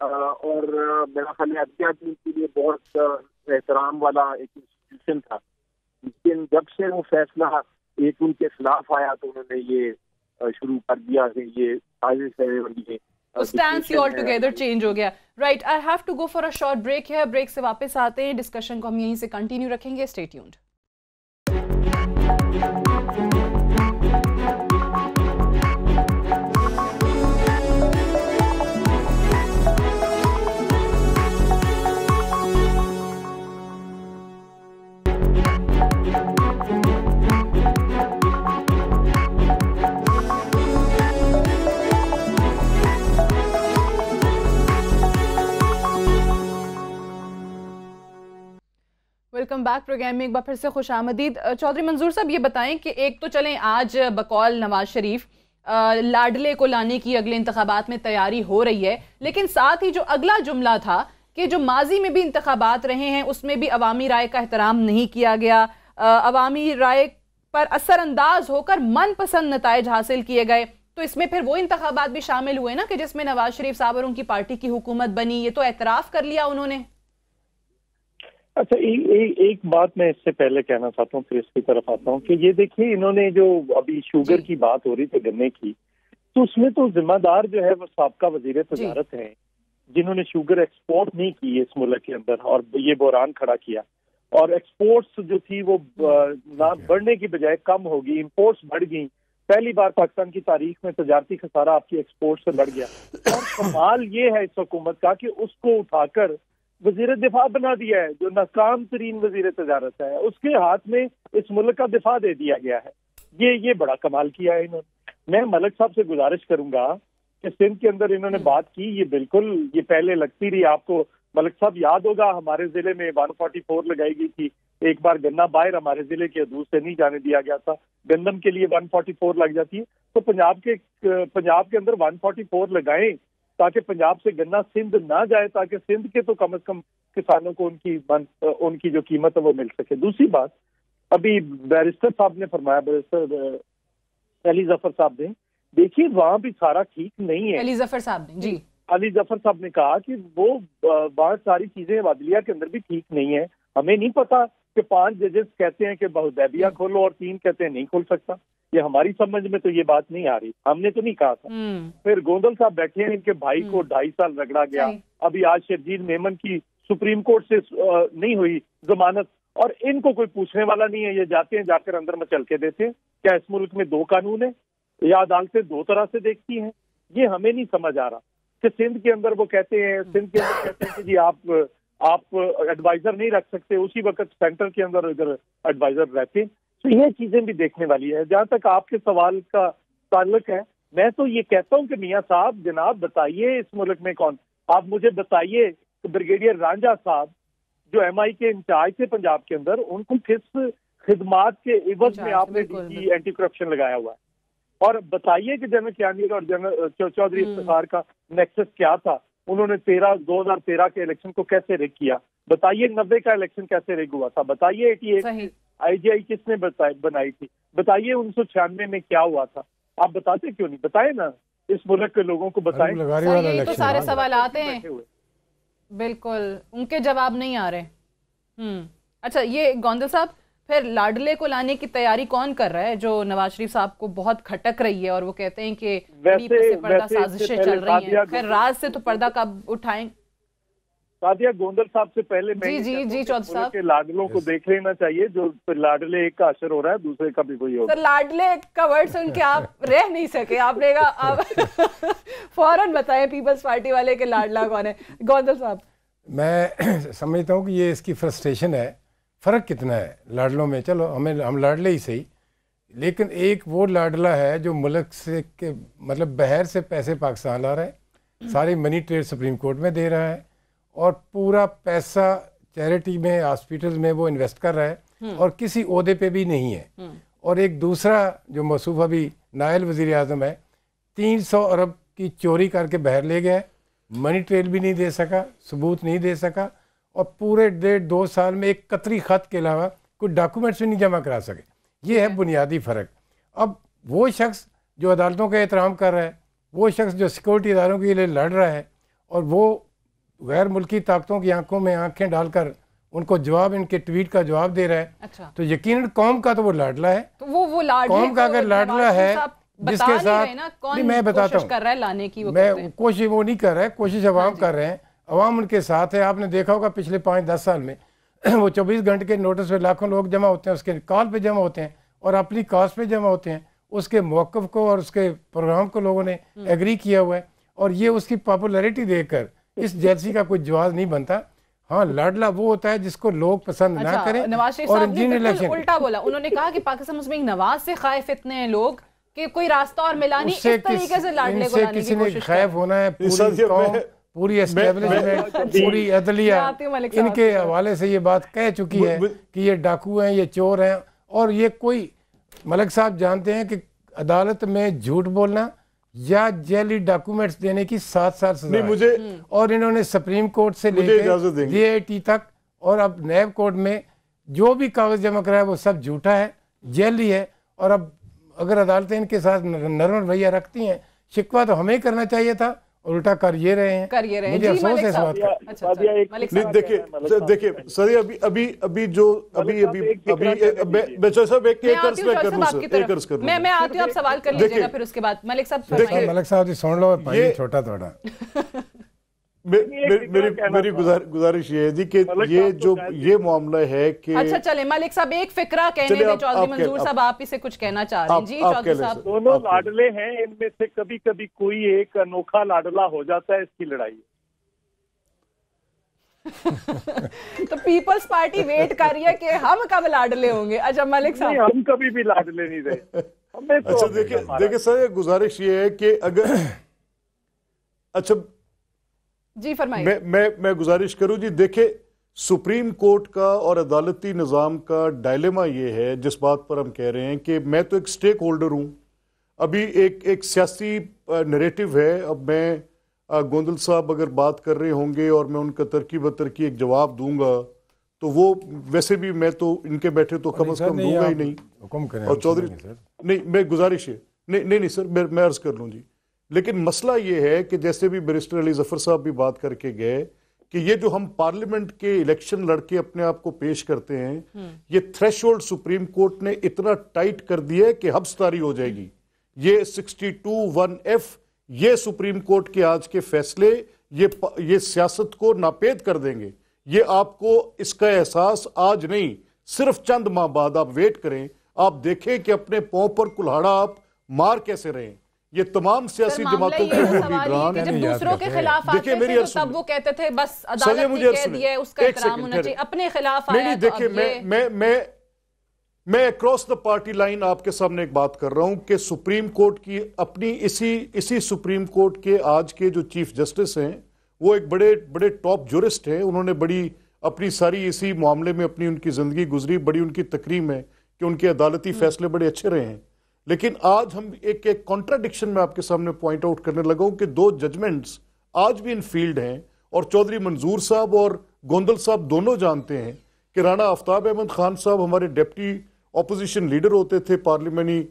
F: اور میرا خیال ہے ٹیم کے لیے بہت احترام والا ایک انسٹیٹیوشن تھا۔ لیکن جب سے وہ فیصلہ ایک ان کے خلاف آیا تو انہوں نے یہ شروع کر دیا کہ یہ سازش ہے اور یہ
A: ہی آل ٹوگیدر چینج ہو گیا۔ Right I have to go for a short break ہے بریک سے واپس آتے ہیں۔ ڈسکشن کو ہم یہیں سے کنٹینیو رکھیں گے۔ Stay tuned welcome back programme میں ایک بار پھر سے خوش آمدید۔ چودھری منظور صاحب، یہ بتائیں کہ ایک تو چلیں آج بقول نواز شریف لاڈلے کو لانے کی اگلے انتخابات میں تیاری ہو رہی ہے۔ لیکن ساتھ ہی جو اگلا جملہ تھا کہ جو ماضی میں بھی انتخابات رہے ہیں، اس میں بھی عوامی رائے کا احترام نہیں کیا گیا۔ عوامی رائے پر اثر انداز ہو کر من پسند نتائج حاصل کیے گئے۔ تو اس میں پھر وہ انتخابات بھی شامل ہوئے نا کہ جس میں نواز شریف صاحب اور ان کی پارٹی کی حکومت بنی، یہ تو اعتراف کر لیا انہوں نے۔
E: اچھا ایک بات میں اس سے پہلے کہنا چاہتا ہوں پھر اس کی طرف آتا ہوں کہ یہ دیکھیں انہوں نے جو ابھی شوگر جی۔ کی بات ہو رہی تھی گنے کی تو اس میں تو ذمہ دار جو ہے وہ سابقہ وزیر جی۔ تجارت ہیں جنہوں نے شوگر ایکسپورٹ نہیں کی اس ملک کے اندر اور یہ بحران کھڑا کیا اور ایکسپورٹس جو تھی وہ نہ بڑھنے کی بجائے کم ہوگی امپورٹس بڑھ گئی پہلی بار پاکستان کی تاریخ میں تجارتی خسارہ آپ کی ایکسپورٹ سے بڑھ گیا اور کمال یہ ہے اس حکومت کا کہ اس کو اٹھا کر وزیر دفاع بنا دیا ہے، جو ناکام ترین وزیر تجارت ہے، اس کے ہاتھ میں اس ملک کا دفاع دے دیا گیا ہے۔ یہ یہ بڑا کمال کیا ہے انہوں نے۔ میں ملک صاحب سے گزارش کروں گا کہ سندھ کے اندر انہوں نے بات کی، یہ بالکل، یہ پہلے لگتی رہی۔ آپ کو ملک صاحب یاد ہوگا، ہمارے ضلع میں ون فورٹی فور لگائی گئی تھی۔ ایک بار گنا باہر ہمارے ضلع کے حدود سے نہیں جانے دیا گیا تھا۔ گندم کے لیے ون فورٹی فور لگ جاتی ہے۔ تو پنجاب کے پنجاب کے اندر ون فورٹی فور لگائیں تاکہ پنجاب سے گنا سندھ نہ جائے تاکہ سندھ کے تو کم از کم کسانوں کو ان کی ان کی جو قیمت ہے وہ مل سکے۔ دوسری بات ابھی بیرسٹر صاحب نے فرمایا بیرسٹر علی ظفر صاحب نے دیکھیے وہاں بھی سارا ٹھیک نہیں ہے۔
A: علی ظفر صاحب نے جی۔
E: علی ظفر صاحب نے کہا کہ وہ بہت ساری چیزیں عدلیہ کے اندر بھی ٹھیک نہیں ہے ہمیں نہیں پتا کہ پانچ ججز کہتے ہیں کہ بہدیبیہ کھولو اور تین کہتے ہیں نہیں کھول سکتا۔ یہ ہماری سمجھ میں تو یہ بات نہیں آ رہی۔ ہم نے تو نہیں کہا تھا۔ پھر گوندل صاحب بیٹھے ہیں ان کے بھائی کو ڈھائی سال رگڑا گیا۔ ابھی آج شرجیت میمن کی سپریم کورٹ سے نہیں ہوئی ضمانت۔ اور ان کو کوئی پوچھنے والا نہیں ہے یہ جاتے ہیں جا کر اندر میں چل کے دیتے ہیں۔ کیا اس ملک میں دو قانون ہیں؟ یا عدالتیں دو طرح سے دیکھتی ہیں۔ یہ ہمیں نہیں سمجھ آ رہا۔ کہ سندھ کے اندر وہ کہتے ہیں سندھ کے اندر کہتے ہیں کہ جی آپ آپ ایڈوائزر نہیں رکھ سکتے۔ اسی وقت سینٹر کے اندر ادھر ایڈوائزر رہتے ہیں۔ تو یہ چیزیں بھی دیکھنے والی ہے جہاں تک آپ کے سوال کا تعلق ہے میں تو یہ کہتا ہوں کہ میاں صاحب جناب بتائیے اس ملک میں کون؟ آپ مجھے بتائیے کہ بریگیڈیئر رانجا صاحب جو ایم آئی کے انچارج تھے پنجاب کے اندر ان کو کس خدمات کے عوض میں آپ نے اینٹی کرپشن لگایا ہوا ہے؟ اور بتائیے کہ جنرل کیانیر اور جنرل چودھری افتخار کا نیکسس کیا تھا؟ انہوں نے تیرہ دو ہزار تیرہ کے الیکشن کو کیسے ریک کیا؟ بتائیے نبے کا الیکشن کیسے ریک ہوا تھا؟ بتائیے ایٹی ایٹ آئی جی آئی کس نے بنائی تھی؟ بتائیے انیس سو چھیانوے میں کیا ہوا تھا؟ آپ بتاتے کیوں نہیں؟ بتائے نا اس ملک کے لوگوں کو بتائیں۔
A: تو سارے سوالات ہیں۔ بالکل ان کے جواب نہیں آ رہے۔ اچھا یہ گوندل صاحب پھر لاڈلے کو لانے کی تیاری کون کر رہا ہے جو نواز شریف صاحب کو بہت کھٹک رہی ہے اور وہ کہتے ہیں کہ پردہ سازشیں چل رہی ہیں۔ خیر راز سے تو پردہ کب اٹھائیں؟
E: سادیا گوندل صاحب سے پہلے میں
A: جی، جی، جی، صاحب۔
E: کے لاڈلوں کو دیکھ لینا چاہیے جو لاڈلے ایک کا اثر ہو رہا ہے دوسرے کا بھی وہی ہوگا
A: سر لاڈلے کا ورڈ سن کے آپ رہ نہیں سکے۔ آپ نے کہا آپ فوراً بتائیں پیپلز پارٹی والے کہ لاڈلا کون ہے۔ گوندل صاحب۔
C: میں سمجھتا ہوں کہ یہ اس کی فرسٹریشن ہے۔ فرق کتنا ہے لاڈلوں میں؟ چلو ہمیں ہم لاڈلے ہی صحیح۔ لیکن ایک وہ لاڈلا ہے جو ملک سے کے مطلب بہر سے پیسے پاکستان لا رہا ہے ساری منی ٹریڈ سپریم کورٹ میں دے رہا ہے۔ اور پورا پیسہ چیریٹی میں ہاسپٹل میں وہ انویسٹ کر رہا ہے اور کسی عہدے پہ بھی نہیں ہے۔ اور ایک دوسرا جو موصوف ابھی نائل وزیر اعظم ہے تین سو ارب کی چوری کر کے بہر لے گیا ہے منی ٹریل بھی نہیں دے سکا ثبوت نہیں دے سکا۔ اور پورے ڈیڑھ دو سال میں ایک قطری خط کے علاوہ کوئی ڈاکومنٹس بھی نہیں جمع کرا سکے۔ یہ ہے بنیادی فرق۔ اب وہ شخص جو عدالتوں کا احترام کر رہا ہے وہ شخص جو سیکورٹی اداروں کے لیے لڑ رہا ہے اور وہ غیر ملکی طاقتوں کی آنکھوں میں آنکھیں ڈال کر ان کو جواب ان کے ٹویٹ کا جواب دے رہا ہے۔
A: اچھا۔
C: تو یقیناً قوم کا تو وہ لاڈلا ہے۔
A: وہ وہ
C: قوم کا اگر لاڈلا ہے جس کے ساتھ میں بتاتا ہوں۔ میں۔ کوشش وہ نہیں کر رہا ہے کوشش عوام کر رہے ہیں۔ عوام ان کے ساتھ ہے۔ آپ نے دیکھا ہوگا پچھلے پانچ دس سال میں۔ وہ چوبیس گھنٹے کے نوٹس پہ لاکھوں لوگ جمع ہوتے ہیں اس کے کال پہ جمع ہوتے ہیں اور اپنی کاز پہ جمع ہوتے ہیں۔ اس کے موقف کو اور اس کے پروگرام کو لوگوں نے ایگری کیا ہوا ہے۔ اور یہ اس کی پاپولیرٹی دیکھ کر اس جیلسی کا کوئی جواز نہیں بنتا۔ ہاں لاڈلا وہ ہوتا ہے جس کو لوگ پسند نہ
A: اچھا
C: کریں
A: نواز شریف
C: اور
A: صاحب نے بالکل
C: الیکشن۔
A: الٹا بولا۔ انہوں نے کہا کہ پاکستان مسلم نواز سے خائف اتنے ہیں لوگ کہ کوئی راستہ اور ملا نہیں
C: اس
A: طریقے سے لاڈلے
C: ان
A: کو لانے
C: کسی
A: کی
C: نے
A: کوشش کر
C: خائف ہونا ہے
D: سر،
C: پوری قوم
D: میں-
C: پوری اسٹیبلشمنٹ پوری عدلیہ۔
A: ہوں ملک
C: ان کے۔ حوالے سے یہ بات کہہ چکی ہے کہ یہ ڈاکو ہیں یہ چور ہیں اور یہ کوئی ملک صاحب جانتے ہیں کہ عدالت میں جھوٹ بولنا یا جیلی ڈاکومنٹس دینے کی سات سال سزا
D: نہیں
C: ہے۔
D: مجھے
C: اور انہوں نے سپریم کورٹ سے لے کے۔ جے آئی ٹی تک اور اب نیب کورٹ میں جو بھی کاغذ جمع کرایا وہ سب جھوٹا ہے جیلی ہے اور اب اگر عدالتیں ان کے ساتھ نرم رویہ رکھتی ہیں شکوہ تو ہمیں کرنا چاہیے تھا الٹا کر یہ رہے ہیں۔
A: کر یہ رہے ہیں۔
C: مجھے
A: جی
C: افسوس ہے
A: ملک
C: اس
A: صاحب۔
C: بات کا۔
A: اچھا
E: سادیہ
A: اچھا صاحب
D: دیکھیں دیکھیں سر ابھی ابھی ابھی جو ابھی ابھی ابھی میں چاہے صاحب ایک ایک عرض میں
A: ہوں
D: کر
A: شاہ
D: لوں
A: صاحب
D: سر ایک عرض
A: طرف
D: کر لوں
A: میں میں آتی ہوں آپ سوال کر لیجیے گا
D: دیکھیں۔
A: پھر اس کے بعد۔ ملک صاحب
C: دیکھیں ملک صاحب جی سن لو پانی
D: یہ-
C: چھوٹا تھوڑا۔
D: میری- گزارش یہ ہے جی کہ یہ جو یہ معاملہ ہے کہ
A: اچھا چلے ملک صاحب ایک فکرہ کہنے دیں چودھری منظور صاحب آپ اسے کچھ کہنا چاہ رہے ہیں۔ جی چودھری صاحب۔
E: دونوں لاڈلے ہیں ان میں سے کبھی کبھی کوئی ایک انوکھا لاڈلا ہو جاتا ہے اس کی لڑائی
A: تو پیپلز پارٹی ویٹ کر رہی ہے کہ ہم کب لاڈلے ہوں گے۔ اچھا ملک صاحب۔
E: ہم کبھی بھی لاڈلے نہیں رہے۔ ہمیں
D: اچھا دیکھیں دیکھیں سر یہ گزارش یہ ہے کہ اگر اچھا
A: جی فرمائیے۔
D: میں میں میں گزارش کروں جی دیکھیں سپریم کورٹ کا اور عدالتی نظام کا ڈائلیما یہ ہے جس بات پر ہم کہہ رہے ہیں کہ میں تو ایک سٹیک ہولڈر ہوں۔ ابھی ایک ایک سیاسی نریٹو ہے۔ اب میں گوندل صاحب اگر بات کر رہے ہوں گے اور میں ان کا ترکی بترکی ایک جواب دوں گا تو وہ ویسے بھی میں تو ان کے بیٹھے تو کم از کم دوں گا ہی نہیں۔
C: حکم کریں
D: اور چودھری نہیں میں گزارش ہے۔ نہیں نہیں نہیں سر میں میں عرض کر لوں جی۔ لیکن مسئلہ یہ ہے کہ جیسے بھی بیرسٹر علی ظفر صاحب بھی بات کر کے گئے کہ یہ جو ہم پارلیمنٹ کے الیکشن لڑ کے اپنے آپ کو پیش کرتے ہیں یہ تھریش ہولڈ سپریم کورٹ نے اتنا ٹائٹ کر دیا ہے کہ حبس تاری ہو جائے گی۔ یہ سکسٹی ٹو ون ایف یہ سپریم کورٹ کے آج کے فیصلے یہ یہ سیاست کو ناپید کر دیں گے۔ یہ آپ کو اس کا احساس آج نہیں صرف چند ماہ بعد آپ ویٹ کریں۔ آپ دیکھیں کہ اپنے پاؤں پر کلہاڑا آپ مار کیسے رہیں یہ تمام سیاسی جماعتوں کے وہ لیڈران
A: جب دوسروں کے۔ خلاف آتے تھے تو تب۔ وہ کہتے تھے بس عدالت نے کہہ ہے اس کا احترام
D: سیکنڈ
A: ہونا۔ چاہیے اپنے خلاف آیا تو اب
D: میں
A: یہ
D: میں اکراس دا پارٹی لائن آپ کے سامنے ایک بات کر رہا ہوں کہ سپریم کورٹ کی اپنی اسی اسی سپریم کورٹ کے آج کے جو چیف جسٹس ہیں وہ ایک بڑے بڑے ٹاپ جورسٹ ہیں انہوں نے بڑی اپنی ساری اسی معاملے میں اپنی ان کی زندگی گزری بڑی ان کی تکریم ہے کہ ان کے عدالتی فیصلے بڑے اچھے رہے ہیں لیکن آج ہم ایک ایک کانٹراڈکشن میں آپ کے سامنے پوائنٹ آؤٹ کرنے لگا ہوں کہ دو ججمنٹس آج بھی ان فیلڈ ہیں اور چودھری منظور صاحب اور گوندل صاحب دونوں جانتے ہیں کہ رانا آفتاب احمد خان صاحب ہمارے ڈپٹی اپوزیشن لیڈر ہوتے تھے پارلیمنی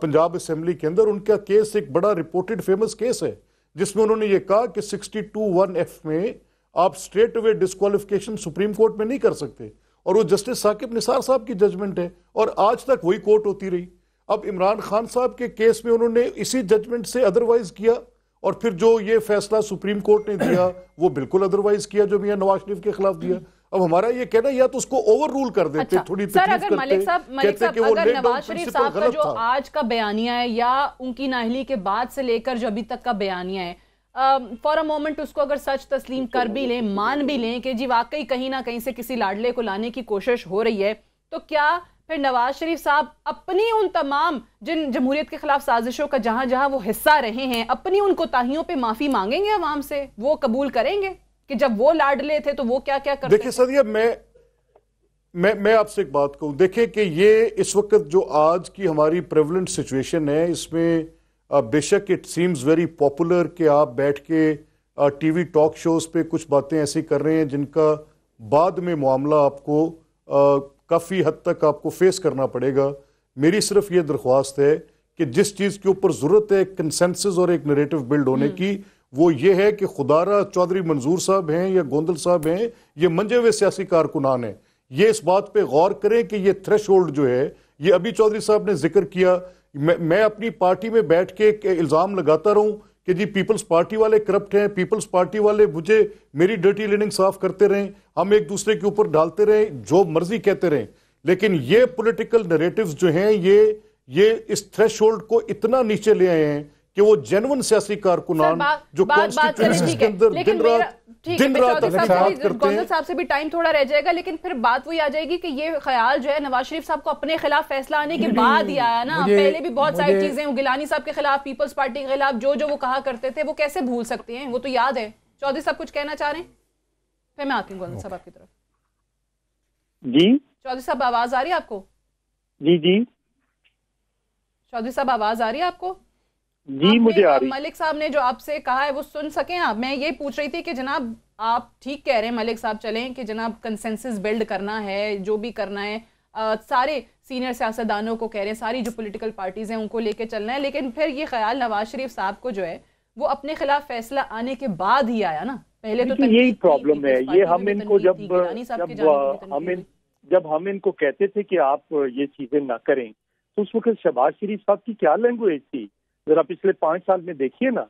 D: پنجاب اسمبلی کے اندر، ان کا کیس ایک بڑا رپورٹڈ فیمس کیس ہے، جس میں انہوں نے یہ کہا کہ سکسٹی ٹو ون ایف میں آپ straight away disqualification Supreme Court میں نہیں کر سکتے اور وہ جسٹس ثاقب نثار صاحب کی ججمنٹ ہے اور آج تک وہی کورٹ ہوتی رہی۔ اب عمران خان صاحب کے کیس میں انہوں نے اسی ججمنٹ سے ادروائز کیا اور پھر جو یہ فیصلہ سپریم کورٹ نے دیا وہ بالکل ادروائز کیا جو میاں نواز شریف کے خلاف دیا۔ اب ہمارا یہ کہنا یا تو اس کو اوور رول کر دیتے
A: اچھا
D: تھوڑی
A: سر اگر ملک صاحب ملک صاحب اگر نواز شریف صاحب کا جو آج کا بیانیہ ہے یا ان کی ناہلی کے بعد سے لے کر جو ابھی تک کا بیانیہ ہے۔ فور اے مومنٹ اس کو اگر سچ تسلیم کر بھی لیں مان بھی لیں کہ جی واقعی کہیں نہ کہیں سے کسی لاڈلے کو لانے کی کوشش ہو رہی ہے تو کیا پھر نواز شریف صاحب اپنی ان تمام جن جمہوریت کے خلاف سازشوں کا جہاں جہاں وہ حصہ رہے ہیں، اپنی ان کوتاہیوں پہ معافی مانگیں گے عوام سے؟ وہ قبول کریں گے کہ جب وہ لاڈلے تھے تو وہ کیا کیا کرتے
D: دیکھیں سدیہ میں میں میں آپ سے ایک بات کہوں۔ دیکھیں کہ یہ اس وقت جو آج کی ہماری پریولنٹ سچویشن ہے، اس میں بے شک اٹ سیمز ویری پاپولر کہ آپ بیٹھ کے ٹی وی ٹاک شوز پہ کچھ باتیں ایسی کر رہے ہیں جن کا بعد میں معاملہ آپ کو کافی حد تک آپ کو فیس کرنا پڑے گا۔ میری صرف یہ درخواست ہے کہ جس چیز کے اوپر ضرورت ہے ایک کنسنسس اور ایک نریٹو بلڈ ہونے کی وہ یہ ہے کہ خدارہ چودھری منظور صاحب ہیں یا گوندل صاحب ہیں یہ منجے ہوئے سیاسی کارکنان ہیں۔ یہ اس بات پہ غور کریں کہ یہ تھریش ہولڈ جو ہے یہ ابھی چودھری صاحب نے ذکر کیا۔ میں میں اپنی پارٹی میں بیٹھ کے ایک الزام لگاتا رہوں۔ کہ جی پیپلز پارٹی والے کرپٹ ہیں، پیپلز پارٹی والے مجھے میری ڈرٹی لیننگ صاف کرتے رہیں، ہم ایک دوسرے کے اوپر ڈالتے رہیں، جو مرضی کہتے رہیں۔ لیکن یہ پولیٹیکل نریٹیوز جو ہیں، یہ یہ اس تھریش ہولڈ کو اتنا نیچے لے آئے ہیں کہ وہ جینون سیاسی کارکنان جو
A: ٹھیک
D: کے اندر دن رات دن رات کرتے ہیں۔
A: صاحب سے بھی ٹائم تھوڑا رہ جائے گا لیکن پھر بات وہی آ جائے گی کہ یہ خیال جو ہے نواز شریف صاحب کو اپنے خلاف فیصلہ آنے کے بعد ہی آیا نا۔ پہلے بھی بہت ساری چیزیں گلانی صاحب کے خلاف پیپلز پارٹی کے خلاف جو جو وہ کہا کرتے تھے وہ کیسے بھول سکتے ہیں؟ وہ تو یاد ہے۔ چودھری صاحب کچھ کہنا چاہ رہے ہیں؟ پھر میں آتی ہوں گوندل صاحب آپ کی طرف۔
E: جی؟
A: چودھری صاحب آواز آ رہی ہے آپ کو؟
E: جی جی۔
A: چودھری صاحب آواز آ رہی ہے آپ کو؟
E: جی مجھے آ رہی۔
A: ملک صاحب نے جو آپ سے کہا ہے وہ سن سکیں آپ؟ میں یہ پوچھ رہی تھی کہ جناب آپ ٹھیک کہہ رہے ہیں ملک صاحب چلیں کہ جناب کنسنسس بلڈ کرنا ہے جو بھی کرنا ہے سارے سینئر سیاستدانوں کو کہہ رہے ہیں ساری جو پولیٹیکل پارٹیز ہیں ان کو لے کے چلنا ہے۔ لیکن پھر یہ خیال نواز شریف صاحب کو جو ہے وہ اپنے خلاف فیصلہ آنے کے بعد ہی آیا نا؟ پہلے تو
E: یہی پرابلم ہے۔ یہ ہم ان کو جب۔ جب ہم ان کو کہتے تھے کہ آپ یہ چیزیں نہ کریں تو اس وقت شہباز شریف صاحب کی کیا لینگویج تھی؟ ذرا پچھلے پانچ سال میں دیکھیے نا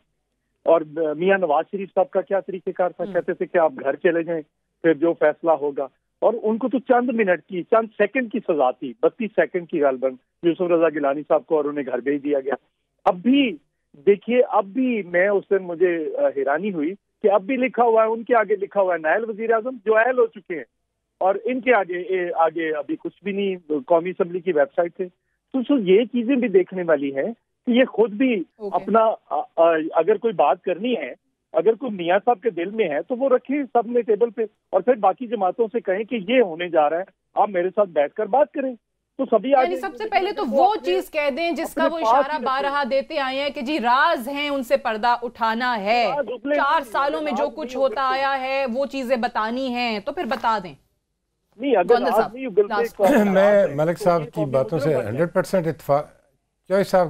E: اور میاں نواز شریف صاحب کا کیا طریقہ کار تھا؟ کہتے تھے کہ آپ گھر چلے جائیں پھر جو فیصلہ ہوگا۔ اور ان کو تو چند منٹ کی چند سیکنڈ کی سزا تھی بتیس سیکنڈ کی غالباً۔ یوسف رضا گیلانی صاحب کو اور انہیں گھر بھیج دیا گیا۔ اب بھی دیکھیے اب بھی میں اس دن مجھے حیرانی ہوئی کہ اب بھی لکھا ہوا ہے ان کے آگے لکھا ہوا ہے نائل وزیر اعظم جو اہل ہو چکے ہیں۔ اور ان کے آگے آگے ابھی کچھ بھی نہیں قومی اسمبلی کی ویب سائٹ سے تو سو یہ چیزیں بھی دیکھنے والی ہیں یہ خود بھی
A: اوکے۔
E: اپنا آ، آ، اگر کوئی بات کرنی ہے اگر کوئی میاں صاحب کے دل میں ہے تو وہ رکھیں سب نے ٹیبل پہ اور پھر باقی جماعتوں سے کہیں کہ یہ ہونے جا رہا ہے آپ میرے ساتھ بیٹھ کر بات کریں تو سبھی
A: یعنی
E: آگے
A: سب سے پہلے تو وہ چیز کہہ دیں جس کا وہ اشارہ بارہا دیتے آئے ہیں کہ جی راز ہیں ان سے پردہ اٹھانا ہے چار سالوں میں جو کچھ ہوتا۔ آیا ہے وہ چیزیں بتانی ہیں تو پھر بتا دیں
C: میں ملک صاحب کی باتوں سے۔ ہنڈریڈ پرسینٹ اتفاق چوائس صاحب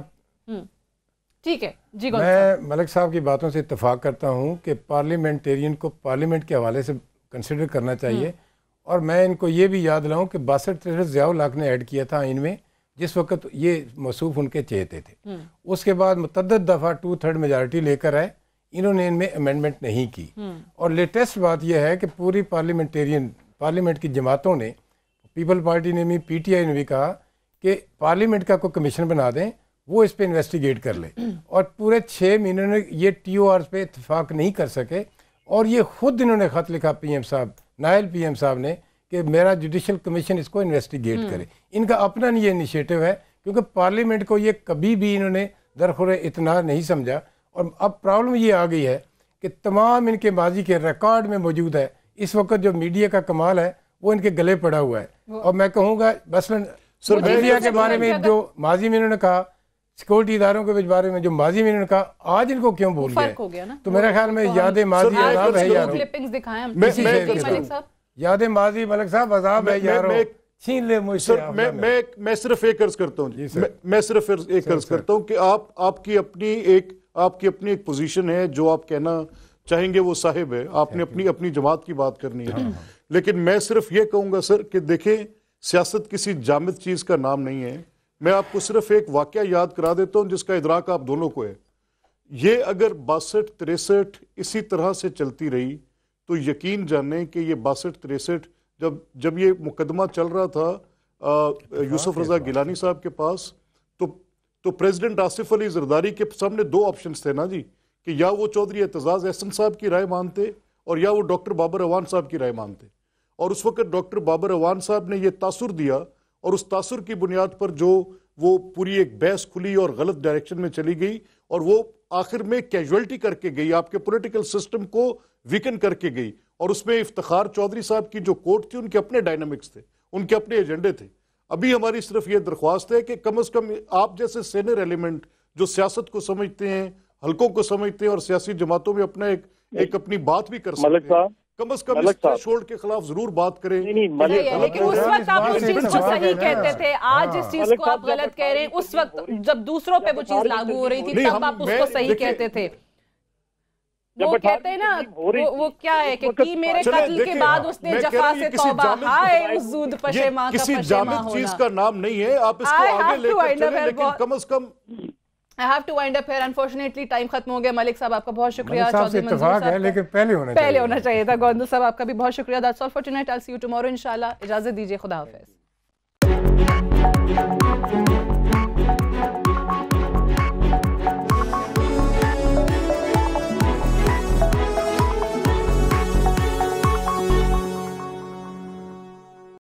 A: ٹھیک ہے جی
C: میں ملک صاحب کی باتوں سے اتفاق کرتا ہوں کہ پارلیمنٹیرین کو پارلیمنٹ کے حوالے سے کنسیڈر کرنا چاہیے۔ اور میں ان کو یہ بھی یاد لاؤں کہ باسٹھ تریسٹھ ضیاء الحق نے ایڈ کیا تھا ان میں جس وقت یہ موصوف ان کے چہتے تھے۔ اس کے بعد متعدد دفعہ ٹو تھرڈ میجارٹی لے کر آئے انہوں نے ان میں امینڈمنٹ نہیں کی۔ اور لیٹسٹ بات یہ ہے کہ پوری پارلیمنٹیرین پارلیمنٹ کی جماعتوں نے پیپل پارٹی نے بھی پی ٹی آئی نے بھی کہا کہ پارلیمنٹ کا کوئی کمیشن بنا دیں۔ وہ اس پہ انویسٹیگیٹ کر لے۔ اور پورے چھ مہینوں نے یہ ٹی او آر پہ اتفاق نہیں کر سکے۔ اور یہ خود انہوں نے خط لکھا پی ایم صاحب نائل پی ایم صاحب نے کہ میرا جوڈیشل کمیشن اس کو انویسٹیگیٹ کرے۔ ان کا اپنا یہ انیشیٹو ہے کیونکہ پارلیمنٹ کو یہ کبھی بھی انہوں نے درخور اتنا نہیں سمجھا۔ اور اب پرابلم یہ آ گئی ہے کہ تمام ان کے ماضی کے ریکارڈ میں موجود ہے۔ اس وقت جو میڈیا کا کمال ہے وہ ان کے گلے پڑا ہوا ہے۔ اور میں کہوں گا مثلاً میڈیا
A: سے
C: کے بارے میں
A: اگر-
C: جو ماضی میں انہوں نے کہا سیکورٹی اداروں کے بارے میں جو ماضی میں انہوں نے کہا آج ان کو کیوں بول
A: نا۔
C: تو میرے خیال میں یاد ماضی عذاب ہے یارو۔ یاد ماضی ملک صاحب عذاب ہے یارو۔
D: میں-
C: چھین لے مجھ سے
D: میں صرف ایک عرض کرتا ہوں جی۔
C: سر۔
D: میں- میں صرف ایک عرض کرتا ہوں کہ آپ آپ کی اپنی ایک آپ کی اپنی ایک پوزیشن ہے جو آپ کہنا چاہیں گے وہ صاحب ہے۔ آپ نے اپنی اپنی جماعت کی بات کرنی ہے۔ لیکن میں صرف یہ کہوں گا سر کہ دیکھیں سیاست کسی جامد چیز کا نام نہیں ہے۔ میں آپ کو صرف ایک واقعہ یاد کرا دیتا ہوں جس کا ادراک آپ دونوں کو ہے۔ یہ اگر باسٹھ تریسٹھ اسی طرح سے چلتی رہی، تو یقین جانیں کہ یہ باسٹھ تریسٹھ جب جب یہ مقدمہ چل رہا تھا یوسف رضا گیلانی صاحب کے پاس، تو تو پریزیڈنٹ آصف علی زرداری کے سامنے دو آپشنز تھے نا جی کہ یا وہ چودھری اعتزاز احسن صاحب کی رائے مانتے اور یا وہ ڈاکٹر بابر اوان صاحب کی رائے مانتے۔ اور اس وقت ڈاکٹر بابر اوان صاحب نے یہ تاثر دیا اور اس تاثر کی بنیاد پر جو وہ پوری ایک بحث کھلی اور غلط ڈائریکشن میں چلی گئی اور وہ آخر میں کیجولٹی کر کے گئی، آپ کے پولیٹیکل سسٹم کو ویکن کر کے گئی۔ اور اس میں افتخار چودھری صاحب کی جو کوٹ تھی، ان کے اپنے ڈائنامکس تھے، ان کے اپنے ایجنڈے تھے۔ ابھی ہماری صرف یہ درخواست ہے کہ کم از کم آپ جیسے سینئر ایلیمنٹ جو سیاست کو سمجھتے ہیں، حلقوں کو سمجھتے ہیں اور سیاسی جماعتوں میں اپنا ایک ایک اپنی بات بھی کر سکتے ہیں۔ کم از کم اس۔ تھریشولڈ کے خلاف ضرور بات کریں۔
A: لیکن اس وقت آپ اس چیز کو صحیح کہتے تھے آج اس چیز کو آپ غلط کہہ رہے ہیں اس وقت جب دوسروں پہ وہ چیز لاگو ہو رہی تھی تب آپ اس کو صحیح کہتے تھے۔ وہ کہتے ہیں نا وہ کیا ہے کہ کی میرے قتل کے بعد اس نے جفا سے
D: کسی
A: توبہ ہائے اس زود
D: یہ
A: پشیماں کا
D: کسی
A: پشیماں
D: جامد چیز
A: ہونا
D: کا نام نہیں ہے آپ اس کو آگے لے کر چلیں لیکن کم از کم
A: I have to wind up here. Unfortunately time ختم ہو گیا. ملک صاحب آپ کا بہت شکریہ. چودھری منظور صاحب
C: لیکن پہلے ہونا
A: پہلے ہونا چاہیے تھا۔ گوندل صاحب آپ کا بھی بہت شکریہ. That's all for tonight. I'll see you tomorrow انشاءاللہ اجازت دیجیے خدا حافظ۔